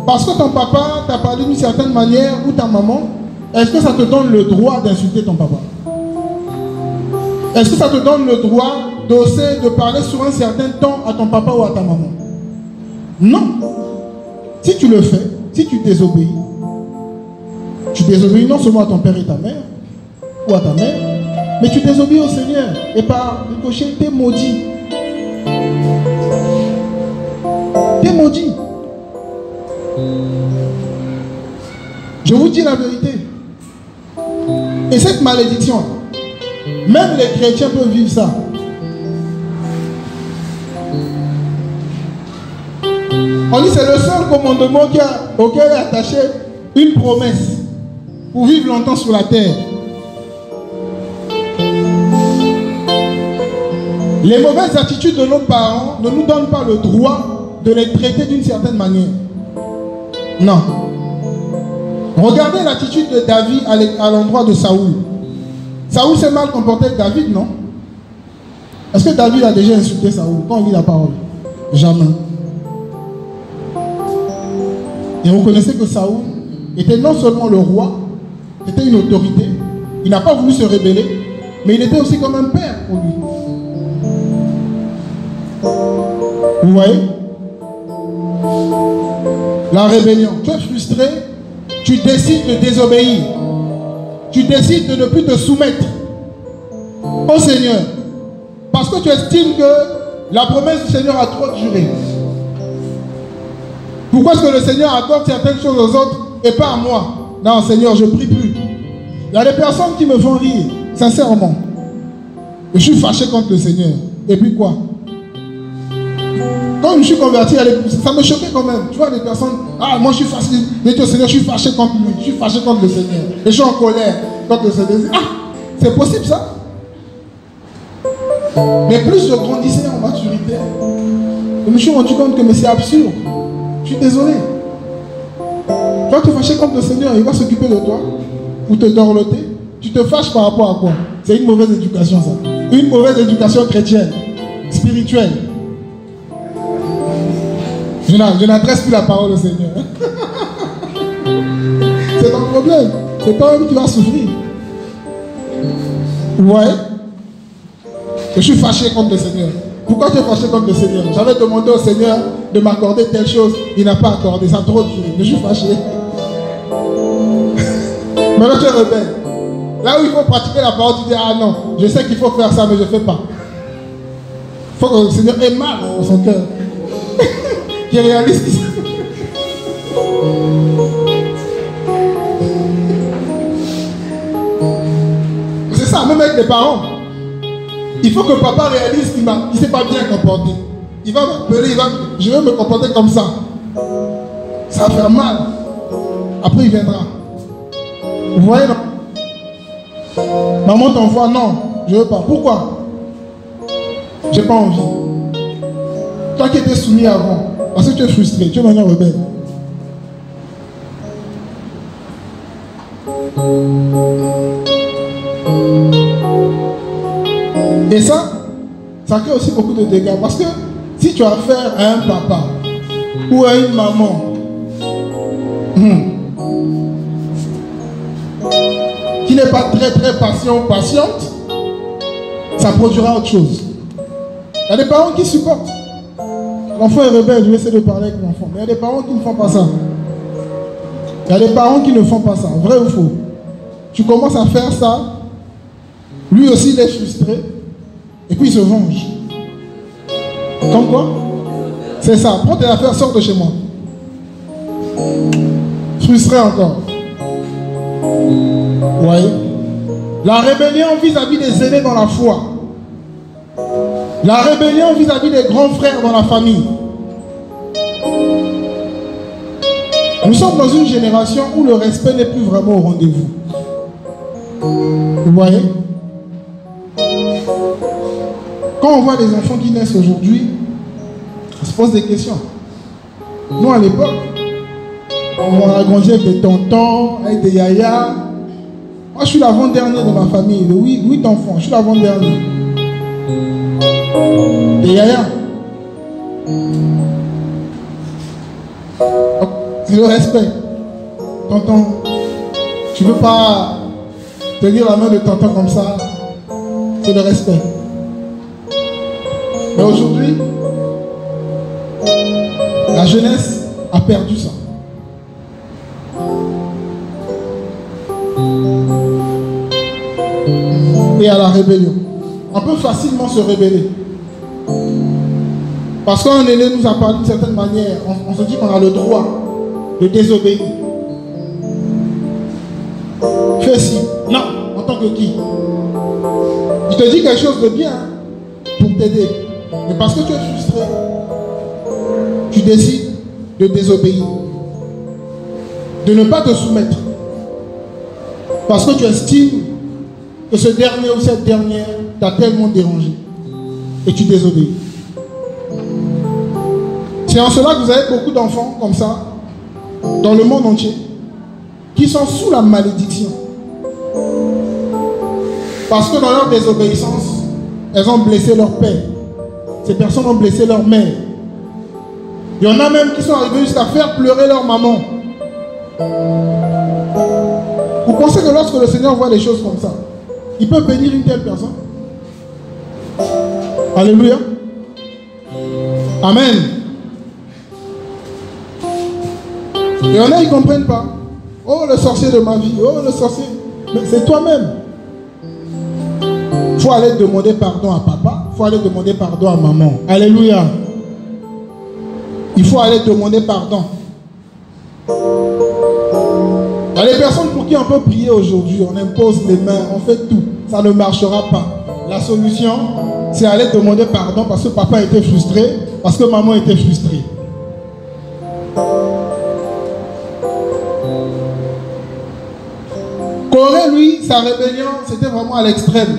Parce que ton papa t'a parlé d'une certaine manière ou ta maman, est-ce que ça te donne le droit d'insulter ton papa? Est-ce que ça te donne le droit d'oser de parler sur un certain temps à ton papa ou à ta maman? Non. Si tu le fais, si tu désobéis, tu désobéis non seulement à ton père et ta mère, ou à ta mère, mais tu désobéis au Seigneur. Et par le cocher, tu es maudit. Tu es maudit. Je vous dis la vérité. Et cette malédiction, même les chrétiens peuvent vivre ça. On dit c'est le seul commandement qui a, auquel est attaché une promesse pour vivre longtemps sur la terre. Les mauvaises attitudes de nos parents ne nous donnent pas le droit de les traiter d'une certaine manière. Non. Regardez l'attitude de David à l'endroit de Saoul. Saoul s'est mal comporté avec David, non Est-ce que David a déjà insulté Saoul quand on lit la parole? Jamais. Et vous connaissez que Saoul était non seulement le roi, était une autorité, il n'a pas voulu se rébeller, mais il était aussi comme un père pour lui. Vous voyez? La rébellion. Tu es frustré, tu décides de désobéir. Tu décides de ne plus te soumettre au Seigneur. Parce que tu estimes que la promesse du Seigneur a trop duré. Pourquoi est-ce que le Seigneur accorde certaines choses aux autres et pas à moi? Non, Seigneur, je prie plus. Il y a des personnes qui me font rire, sincèrement. je suis fâché contre le Seigneur. Et puis quoi? Quand je suis converti, ça me choquait quand même. Tu vois, des personnes, ah, moi je suis fâché. Mais au Seigneur, je suis fâché contre lui. Je suis fâché contre le Seigneur. Et je suis en colère contre le Seigneur. Ah, c'est possible ça? Mais plus je grandissais en maturité, je me suis rendu compte que c'est absurde. Je suis désolé. Tu vas te fâcher contre le Seigneur, il va s'occuper de toi pour te dorloter. Tu te fâches par rapport à quoi? C'est une mauvaise éducation, ça. Une mauvaise éducation chrétienne, spirituelle. Je n'adresse plus la parole au Seigneur. C'est ton problème. C'est toi-même qui vas souffrir. Vous voyez? Je suis fâché contre le Seigneur. Pourquoi tu es fâché contre le Seigneur? J'avais demandé au Seigneur de m'accorder telle chose. Il n'a pas accordé. Ça trop duré. Je suis fâché. Maintenant tu es rebelle. Là où il faut pratiquer la parole, tu dis Ah non, je sais qu'il faut faire ça, mais je ne fais pas. Il faut que le Seigneur ait mal dans son cœur. Qui réalise C'est ça, même avec les parents. Il faut que papa réalise qu'il ne s'est pas bien comporté. Il va m'appeler, il va, je vais me comporter comme ça. Ça va faire mal. Après, il viendra. Vous voyez, non? Maman t'envoie, non, je ne veux pas. Pourquoi? J'ai pas envie. Toi qui étais soumis avant, parce que tu es frustré, tu es maintenant rebelle. Et ça, ça crée aussi beaucoup de dégâts. Parce que si tu as affaire à un papa ou à une maman, hmm, qui n'est pas très très patient patiente, ça produira autre chose. Il y a des parents qui supportent. L'enfant est rebelle, je vais essayer de parler avec l'enfant. Mais il y a des parents qui ne font pas ça. Il y a des parents qui ne font pas ça, vrai ou faux? Tu commences à faire ça, lui aussi il est frustré, et puis il se venge. Comme quoi? C'est ça. Prends tes affaires, sors de chez moi. Frustré encore. Voyez? La rébellion vis-à-vis des aînés dans la foi. La rébellion vis-à-vis des grands frères dans la famille. Nous sommes dans une génération où le respect n'est plus vraiment au rendez-vous. Vous voyez? Quand on voit des enfants qui naissent aujourd'hui, on se pose des questions. Nous, à l'époque, On a grandi avec des tontons, avec des yayas. Moi, je suis l'avant-dernier de ma famille, de 8, enfants. Je suis l'avant-dernier. Des yayas. C'est le respect. Tonton, tu ne veux pas tenir la main de tonton comme ça? C'est le respect. Mais aujourd'hui, la jeunesse a perdu ça. Et à la rébellion. On peut facilement se rébeller. Parce qu'un aîné nous a parlé d'une certaine manière, on, se dit qu'on a le droit de désobéir. Fais ci. Non, en tant que qui? Il te dit quelque chose de bien pour t'aider. Mais parce que tu es frustré, tu décides de désobéir. De ne pas te soumettre. Parce que tu estimes que ce dernier ou cette dernière t'a tellement dérangé. Et tu désobéis. C'est en cela que vous avez beaucoup d'enfants comme ça, dans le monde entier, qui sont sous la malédiction. Parce que dans leur désobéissance, elles ont blessé leur père. Ces personnes ont blessé leur mère. Il y en a même qui sont arrivés jusqu'à faire pleurer leur maman. Vous pensez que lorsque le Seigneur voit des choses comme ça, il peut bénir une telle personne? Alléluia. Amen. Il y en a, ils ne comprennent pas. Oh, le sorcier de ma vie. Oh, le sorcier. Mais c'est toi-même. Il faut aller demander pardon à papa. Il faut aller demander pardon à maman. Alléluia. Il faut aller demander pardon. Il y a des personnes pour qui on peut prier aujourd'hui. On impose les mains, on fait tout. Ça ne marchera pas. La solution, c'est aller demander pardon parce que papa était frustré, parce que maman était frustrée. Lui, sa rébellion, c'était vraiment à l'extrême.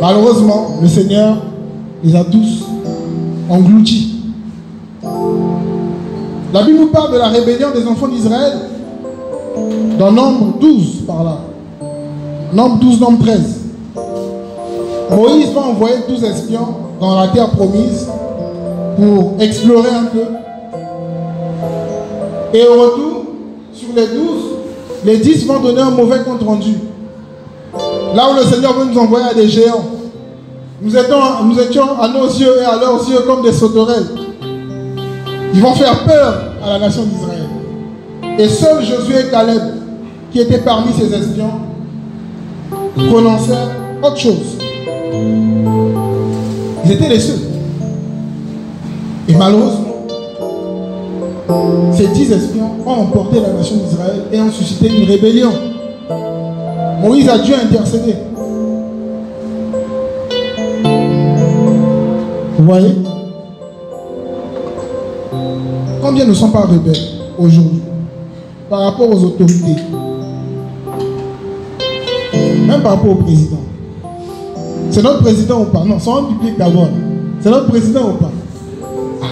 Malheureusement, le Seigneur les a tous engloutis. La Bible nous parle de la rébellion des enfants d'Israël dans Nombre 12 par là. Nombre 12, Nombre 13. Moïse va envoyer 12 espions dans la terre promise pour explorer un peu. Et au retour, sur les 12, les 10 vont donner un mauvais compte rendu. Là où le Seigneur veut nous envoyer à des géants. Nous étions, nous étions à nos yeux et à leurs yeux comme des sauterelles. Ils vont faire peur à la nation d'Israël. Et seul Josué et Caleb, qui étaient parmi ces espions, prononcèrent autre chose. Ils étaient les seuls. Et malheureusement, ces dix espions ont emporté la nation d'Israël et ont suscité une rébellion. Moïse a dû intercéder. Vous voyez? Combien ne sont pas rebelles aujourd'hui par rapport aux autorités? Même par rapport au président. C'est notre président ou pas? Non, c'est un public d'abord. C'est notre président ou pas? Ah.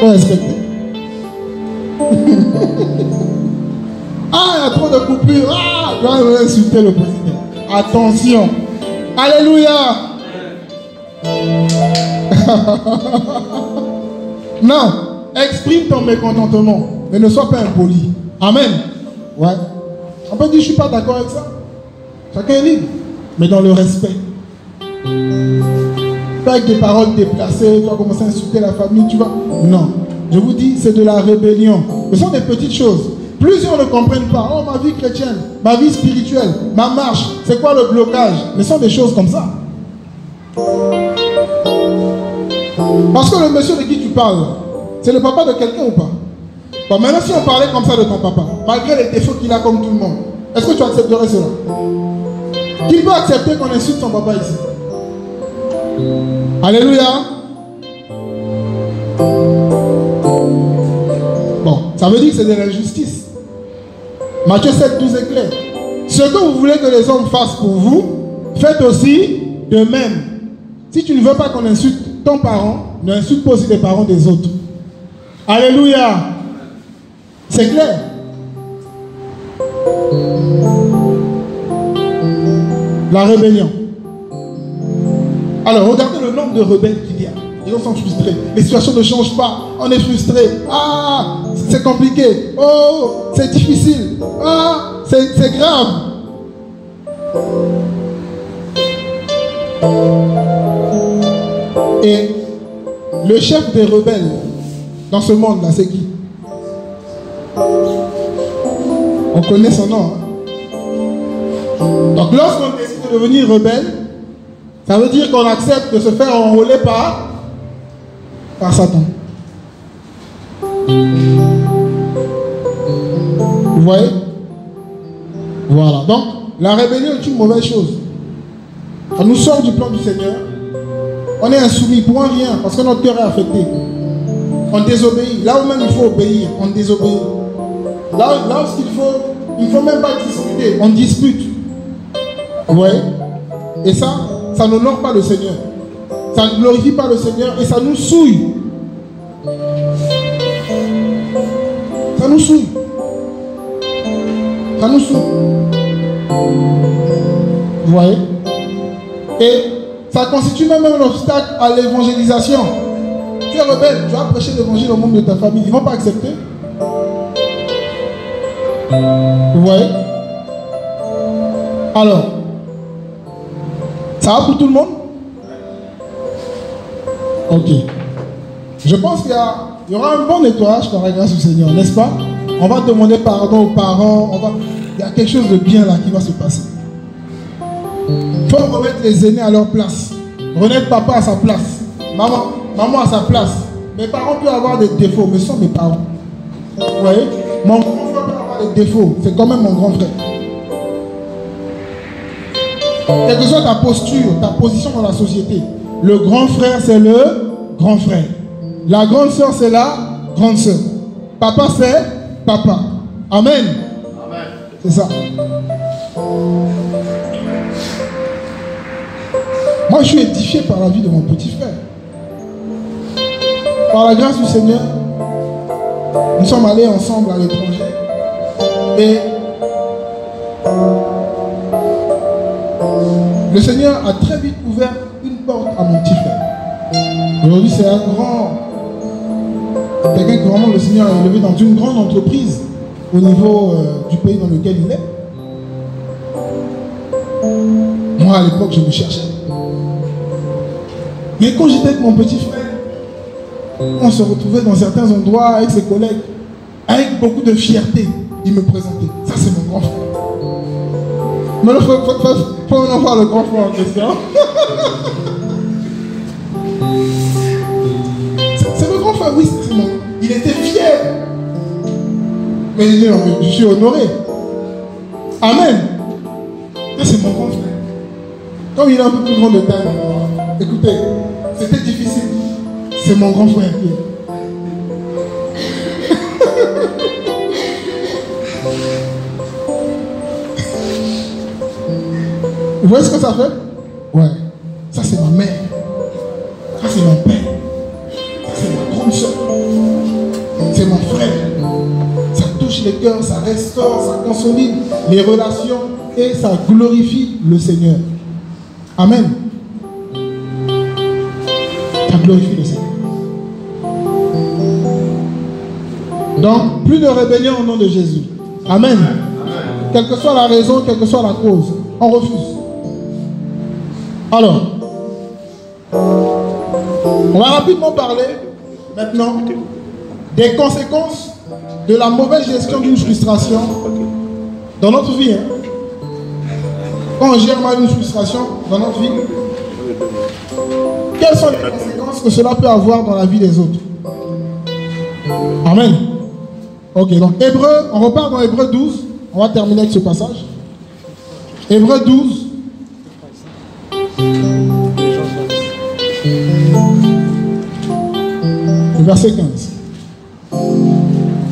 Faut respecter. Ah, il y a trop de coupures. Ah, je vais insulter le président. Attention. Alléluia. non, exprime ton mécontentement, mais ne sois pas impoli. Amen. Ouais. On peut dire, je ne suis pas d'accord avec ça. Chacun est libre mais dans le respect. Pas avec des paroles déplacées, tu vas commencer à insulter la famille, tu vas. Non. Je vous dis, c'est de la rébellion. Ce sont des petites choses. Plusieurs ne comprennent pas. Oh, ma vie chrétienne, ma vie spirituelle, ma marche, c'est quoi le blocage? Ce sont des choses comme ça. Parce que le monsieur de qui tu parles, c'est le papa de quelqu'un ou pas? Bon, maintenant, si on parlait comme ça de ton papa, malgré les défauts qu'il a comme tout le monde, est-ce que tu accepterais cela? Qui peut accepter qu'on insulte son papa ici? Alléluia. Ça veut dire que c'est de l'injustice. Matthieu 7, 12 est clair. Ce que vous voulez que les hommes fassent pour vous, faites aussi de même. Si tu ne veux pas qu'on insulte ton parent, ne insulte pas aussi les parents des autres. Alléluia. C'est clair. La rébellion. Alors, regardez le nombre de rebelles qu'il y a. Gens sont frustrés. Les situations ne changent pas. On est frustré. Ah, c'est compliqué. Oh, c'est difficile. Ah, c'est grave. Et le chef des rebelles dans ce monde-là, c'est qui? On connaît son nom. Hein. Donc lorsqu'on décide de devenir rebelle, ça veut dire qu'on accepte de se faire enrôler par, par Satan. Vous voyez? Voilà. Donc, la rébellion est une mauvaise chose. On nous sort du plan du Seigneur. On est insoumis pour rien parce que notre cœur est affecté. On désobéit. Là où même il faut obéir, on désobéit. Là, là où il faut, il ne faut même pas discuter, on dispute. Vous voyez? Et ça, ça n'honore pas le Seigneur. Ça ne glorifie pas le Seigneur et ça nous souille. Nous souille. Vous voyez? Et ça constitue même un obstacle à l'évangélisation. Tu es rebelle, tu vas prêcher l'évangile au monde de ta famille. Ils ne vont pas accepter. Vous voyez? Alors, ça va pour tout le monde? Ok. Je pense qu'il y, aura un bon nettoyage par la grâce du Seigneur, n'est-ce pas? On va demander pardon aux parents. On va, il y a quelque chose de bien là qui va se passer. Il faut remettre les aînés à leur place. Remettre papa à sa place. Maman, maman à sa place. Mes parents peuvent avoir des défauts, mais ce sont mes parents. Vous voyez? Mon grand frère peut avoir des défauts. C'est quand même mon grand frère. Quelle que soit ta posture, ta position dans la société, le grand frère, c'est le grand frère. La grande soeur, c'est la grande soeur. Papa, c'est papa. Amen. Amen. C'est ça. Moi, je suis édifié par la vie de mon petit frère. Par la grâce du Seigneur, nous sommes allés ensemble à l'étranger. Et le Seigneur a très vite ouvert une porte à mon petit frère. Aujourd'hui, c'est un grand. Quelqu'un que vraiment le Seigneur a élevé dans une grande entreprise au niveau euh, du pays dans lequel il est. Moi, à l'époque, je me cherchais. Mais quand j'étais avec mon petit frère, on se retrouvait dans certains endroits avec ses collègues, avec beaucoup de fierté. Il me présentait. Ça, c'est mon grand frère. Mais il faut, faut, voir le grand frère en question. c'est le grand frère, oui, c'est mon. Il était fier. Mais il dit, je suis honoré. Amen. Ça, c'est mon grand frère. Comme il est un peu plus grand de taille, écoutez, c'était difficile. C'est mon grand frère. Vous voyez ce que ça fait? Ouais. Ça, c'est ma mère. Ça, c'est mon père. Mon frère. Ça touche les cœurs, ça restaure, ça consolide les relations et ça glorifie le Seigneur. Amen. Ça glorifie le Seigneur. Donc, plus de rébellion au nom de Jésus. Amen. Quelle que soit la raison, quelle que soit la cause, on refuse. Alors, on va rapidement parler maintenant des conséquences de la mauvaise gestion d'une frustration dans notre vie. Hein. Quand on gère mal une frustration dans notre vie, quelles sont les conséquences que cela peut avoir dans la vie des autres? Amen. Ok, donc Hébreu, on repart dans Hébreu 12. On va terminer avec ce passage. Hébreu 12. verset 15. Oh.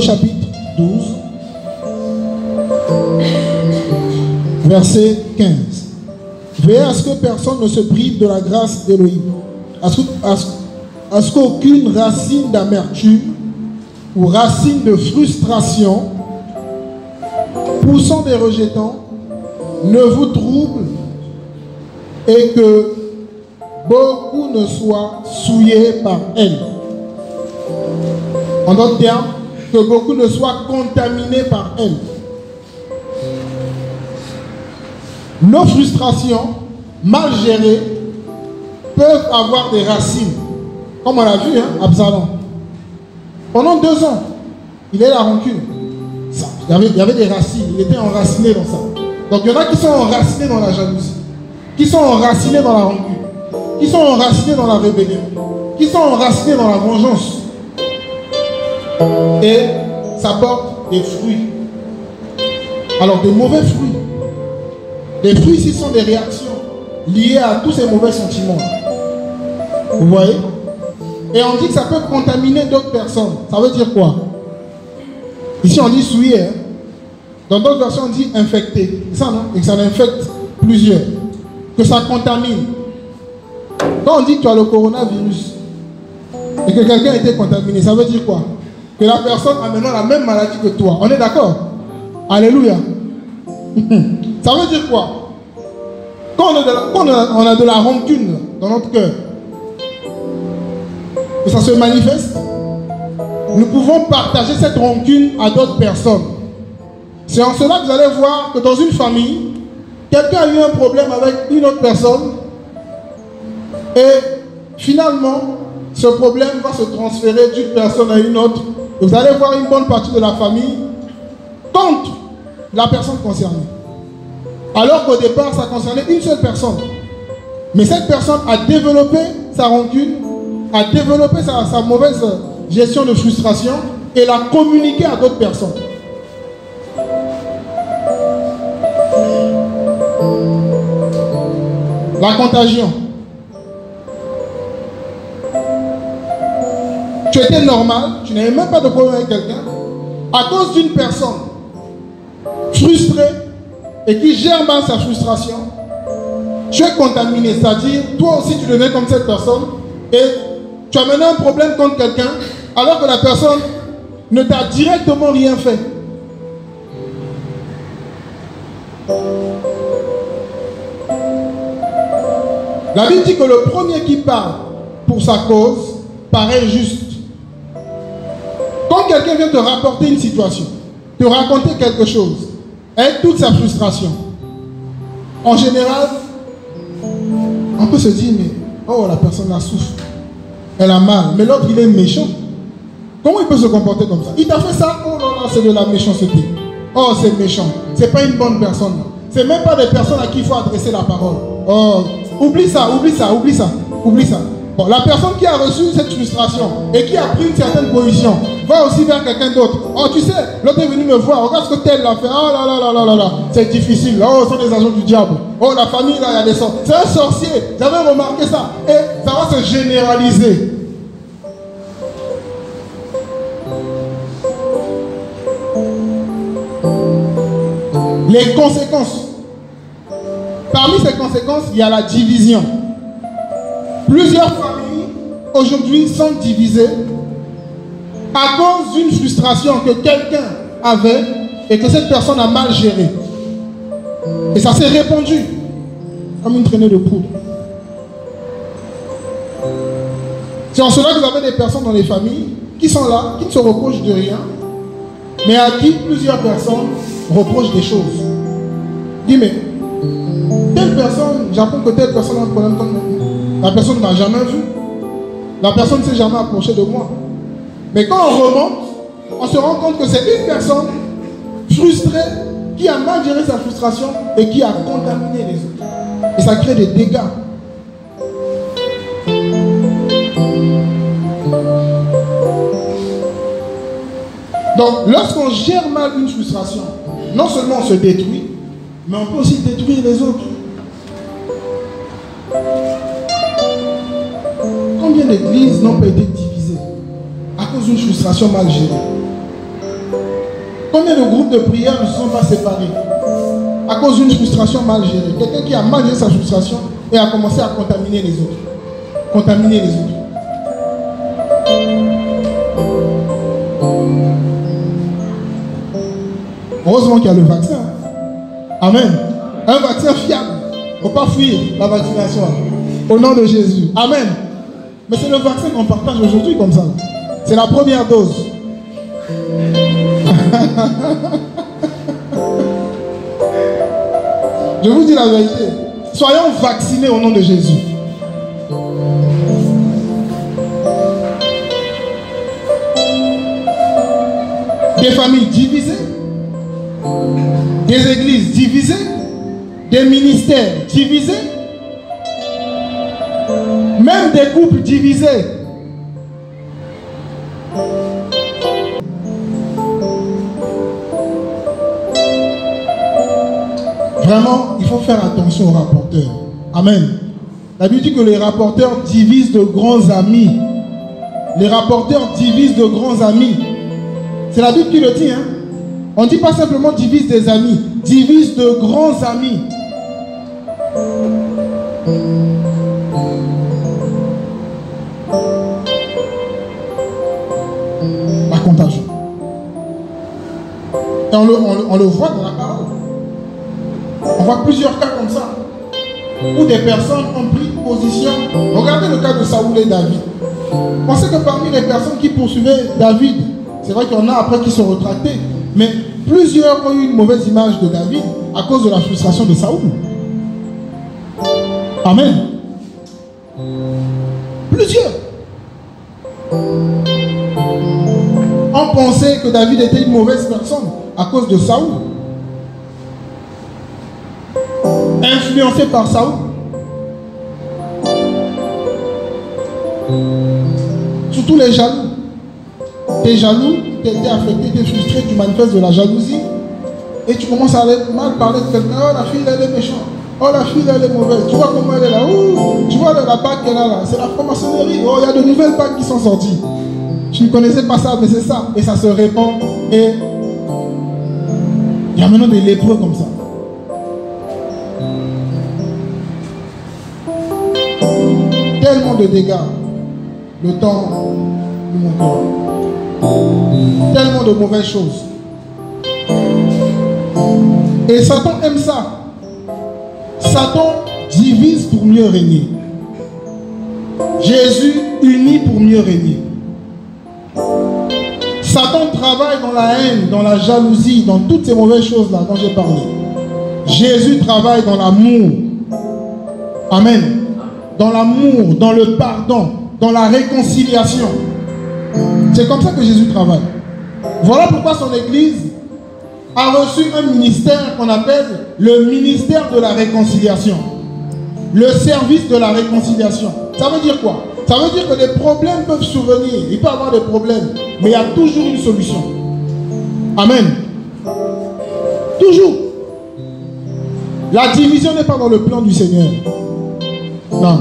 Chapitre 12, verset 15. Veillez à ce que personne ne se prive de la grâce d'Élohim, à ce qu'aucune racine d'amertume ou racine de frustration, poussant des rejetants, ne vous trouble et que beaucoup ne soient souillés par elle. En d'autres termes, que beaucoup ne soient contaminés par elle. Nos frustrations, mal gérées, peuvent avoir des racines. Comme on l'a vu, hein, Absalom. Pendant deux ans, il est la rancune. il, y avait, il y avait des racines, il était enraciné dans ça. Donc il y en a qui sont enracinés dans la jalousie, qui sont enracinés dans la rancune, qui sont enracinés dans la rébellion, qui sont enracinés dans la vengeance. Et ça porte des fruits. Alors des mauvais fruits. Les fruits ici sont des réactions liées à tous ces mauvais sentiments. Vous voyez? Et on dit que ça peut contaminer d'autres personnes. Ça veut dire quoi? Ici on dit souiller. Hein. Dans d'autres versions on dit infecter. Ça non? Et que ça infecte plusieurs. Que ça contamine. Quand on dit que tu as le coronavirus et que quelqu'un a été contaminé, ça veut dire quoi? Que la personne a maintenant la même maladie que toi. On est d'accord? Alléluia. Ça veut dire quoi? Quand on, a de la, rancune dans notre cœur, que ça se manifeste, nous pouvons partager cette rancune à d'autres personnes. C'est en cela que vous allez voir que dans une famille, quelqu'un a eu un problème avec une autre personne et finalement, ce problème va se transférer d'une personne à une autre. Vous allez voir une bonne partie de la famille contre la personne concernée. Alors qu'au départ, ça concernait une seule personne. Mais cette personne a développé sa rancune, a développé sa, mauvaise gestion de frustration et l'a communiqué à d'autres personnes. La contagion. Tu étais normal, tu n'avais même pas de problème avec quelqu'un. À cause d'une personne frustrée, et qui gère mal sa frustration, tu es contaminé. C'est-à-dire, toi aussi, tu deviens comme cette personne et tu as maintenant un problème contre quelqu'un alors que la personne ne t'a directement rien fait. La Bible dit que le premier qui parle pour sa cause paraît juste. Quand quelqu'un vient te rapporter une situation, te raconter quelque chose, avec toute sa frustration. En général, on peut se dire, mais oh, la personne la souffre. Elle a mal. Mais l'autre, il est méchant. Comment il peut se comporter comme ça? Il t'a fait ça? Oh non, non, c'est de la méchanceté. Oh, c'est méchant. C'est pas une bonne personne. C'est même pas des personnes à qui il faut adresser la parole. Oh, oublie ça, oublie ça, oublie ça, oublie ça. La personne qui a reçu cette frustration et qui a pris une certaine position va aussi vers quelqu'un d'autre. Oh, tu sais, l'autre est venu me voir, regarde ce que tel a fait. Oh là là là là là là, c'est difficile. Oh, ce sont des agents du diable. Oh, la famille là, il y a des sorts. C'est un sorcier. J'avais remarqué ça? Et ça va se généraliser. Les conséquences. Parmi ces conséquences, il y a la division. Plusieurs familles aujourd'hui sont divisées à cause d'une frustration que quelqu'un avait et que cette personne a mal géré. Et ça s'est répandu comme une traînée de poudre. C'est en cela que vous avez des personnes dans les familles qui sont là, qui ne se reprochent de rien, mais à qui plusieurs personnes reprochent des choses. Dis, mais telle personne, j'apprends que telle personne a un problème comme la personne ne m'a jamais vu. La personne ne s'est jamais approchée de moi. Mais quand on remonte, on se rend compte que c'est une personne frustrée qui a mal géré sa frustration et qui a contaminé les autres. Et ça crée des dégâts. Donc, lorsqu'on gère mal une frustration, non seulement on se détruit, mais on peut aussi détruire les autres. Combien d'églises n'ont pas été divisées à cause d'une frustration mal gérée? Combien de groupes de prière ne sont pas séparés à cause d'une frustration mal gérée? Quelqu'un qui a mal géré sa frustration et a commencé à contaminer les autres. Contaminer les autres. Heureusement qu'il y a le vaccin. Amen. Un vaccin fiable. Il ne faut pas fuir la vaccination. Au nom de Jésus. Amen. Mais c'est le vaccin qu'on partage aujourd'hui comme ça. C'est la première dose. Je vous dis la vérité. Soyons vaccinés au nom de Jésus. Des familles divisées, des églises divisées, des ministères divisés, même des couples divisés. Vraiment, il faut faire attention aux rapporteurs. Amen. La Bible dit que les rapporteurs divisent de grands amis. Les rapporteurs divisent de grands amis. C'est la Bible qui le dit. Hein? On ne dit pas simplement divise des amis, divise de grands amis. Et on le, voit dans la parole. On voit plusieurs cas comme ça. Où des personnes ont pris position. Regardez le cas de Saoul et David. Pensez que parmi les personnes qui poursuivaient David, c'est vrai qu'il y en a après qui sont retractés, mais plusieurs ont eu une mauvaise image de David à cause de la frustration de Saoul. Amen. Plusieurs que David était une mauvaise personne à cause de Saoul. Influencé par Saoul. Surtout les jaloux. T'es jaloux, t'es affecté, t'es frustré, tu manifestes de la jalousie. Et tu commences à mal parler de quelqu'un. Oh, la fille, elle est méchante. Oh, la fille, elle est mauvaise. Tu vois comment elle est là. tu vois la bague qu'elle a là. C'est la franc-maçonnerie. Oh, il y a de nouvelles bagues qui sont sorties. Je ne connaissais pas ça, mais c'est ça. Et ça se répand. Et il y a maintenant des lépreux comme ça. Tellement de dégâts. Le temps nous montre. Tellement de mauvaises choses. Et Satan aime ça. Satan divise pour mieux régner. Jésus unit pour mieux régner. Satan travaille dans la haine, dans la jalousie, dans toutes ces mauvaises choses-là dont j'ai parlé. Jésus travaille dans l'amour. Amen. Dans l'amour, dans le pardon, dans la réconciliation. C'est comme ça que Jésus travaille. Voilà pourquoi son Église a reçu un ministère qu'on appelle le ministère de la réconciliation. Le service de la réconciliation. Ça veut dire quoi? Ça veut dire que des problèmes peuvent survenir. Il peut y avoir des problèmes. Mais il y a toujours une solution. Amen. Toujours. La division n'est pas dans le plan du Seigneur. Non.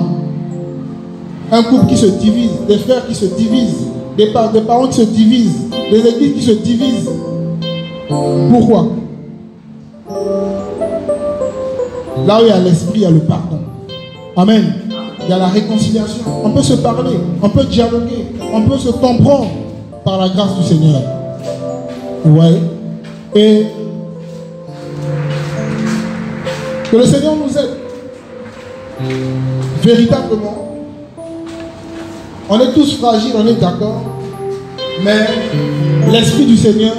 Un couple qui se divise, des frères qui se divisent, des, parents qui se divisent, des églises qui se divisent. Pourquoi? Là où il y a l'esprit, il y a le pardon. Amen. Il y a la réconciliation. On peut se parler, on peut dialoguer, on peut se comprendre par la grâce du Seigneur. Ouais. Et que le Seigneur nous aide. Véritablement. On est tous fragiles, on est d'accord. Mais l'Esprit du Seigneur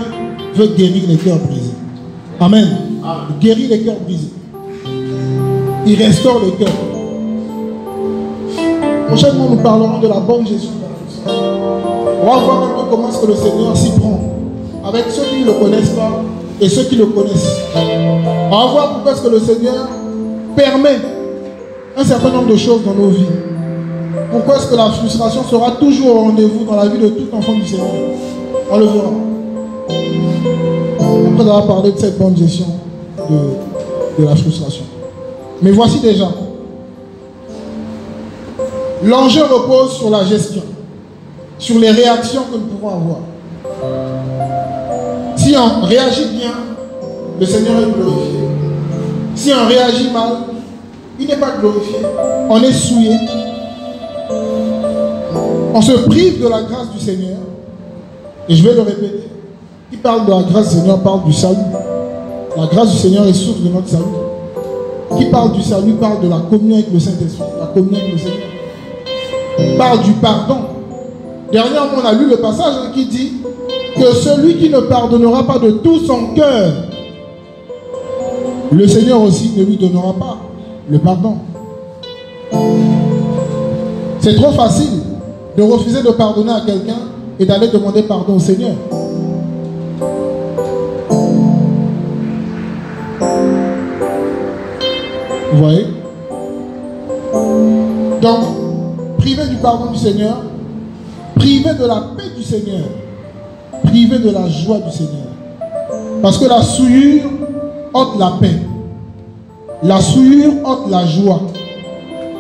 veut guérir les cœurs brisés. Amen. Il guérit les cœurs brisés. Il restaure les cœurs. Prochainement, nous parlerons de la bonne la On va voir un peu comment est-ce que le Seigneur s'y prend. Avec ceux qui ne le connaissent pas et ceux qui le connaissent. On va voir pourquoi est-ce que le Seigneur permet un certain nombre de choses dans nos vies. Pourquoi est-ce que la frustration sera toujours au rendez-vous dans la vie de tout enfant du Seigneur? On le verra. Après avoir parlé de cette bonne gestion de, de la frustration. Mais voici déjà. L'enjeu repose sur la gestion, sur les réactions que nous pouvons avoir. Si on réagit bien, le Seigneur est glorifié. Si on réagit mal, il n'est pas glorifié. On est souillé. On se prive de la grâce du Seigneur. Et je vais le répéter. Qui parle de la grâce du Seigneur parle du salut. La grâce du Seigneur est source de notre salut. Qui parle du salut parle de la communion avec le Saint-Esprit. La communion avec le Seigneur. Parle du pardon. Dernièrement, on a lu le passage qui dit que celui qui ne pardonnera pas de tout son cœur, le Seigneur aussi ne lui donnera pas le pardon. C'est trop facile de refuser de pardonner à quelqu'un et d'aller demander pardon au Seigneur. Vous voyez? Donc, privé du pardon du Seigneur, privé de la paix du Seigneur, privé de la joie du Seigneur. Parce que la souillure ôte la paix. La souillure ôte la joie.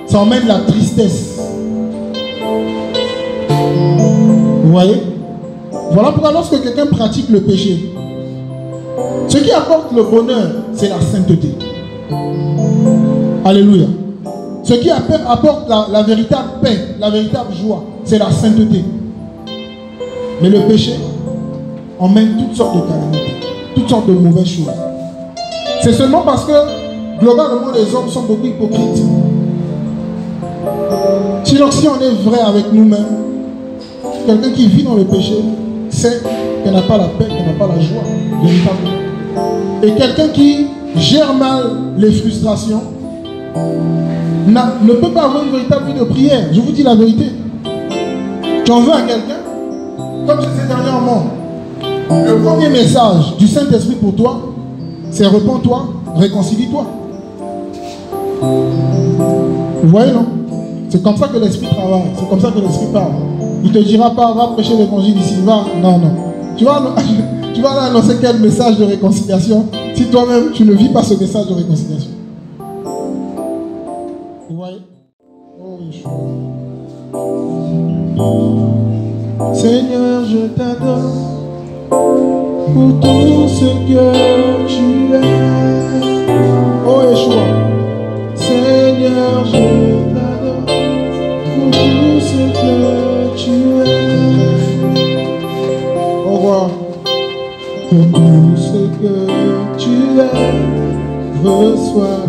Ça emmène la tristesse. Vous voyez? Voilà pourquoi lorsque quelqu'un pratique le péché, ce qui apporte le bonheur, c'est la sainteté. Alléluia. Ce qui apporte la, la véritable paix, la véritable joie, c'est la sainteté. Mais le péché emmène toutes sortes de calamités, toutes sortes de mauvaises choses. C'est seulement parce que globalement les hommes sont beaucoup hypocrites. Sinon, si on est vrai avec nous-mêmes, quelqu'un qui vit dans le péché sait qu'il n'a pas la paix, qu'il n'a pas la joie, véritablement. Et quelqu'un qui gère mal les frustrations ne peut pas avoir une véritable vie de prière. Je vous dis la vérité. Tu en veux à quelqu'un, comme je disais dernièrement, le premier message du Saint-Esprit pour toi, c'est repens-toi, réconcilie-toi. Vous voyez, non? C'est comme ça que l'Esprit travaille, c'est comme ça que l'Esprit parle. Il ne te dira pas, va prêcher l'évangile ici, va. Non, non. Tu vas, tu vas annoncer quel message de réconciliation? Si toi-même tu ne vis pas ce message de réconciliation. Seigneur, je t'adore pour tout ce que tu es. Oh Yeshua. Seigneur, je t'adore pour tout ce que tu es. Au revoir. Pour tout ce que tu es, reçois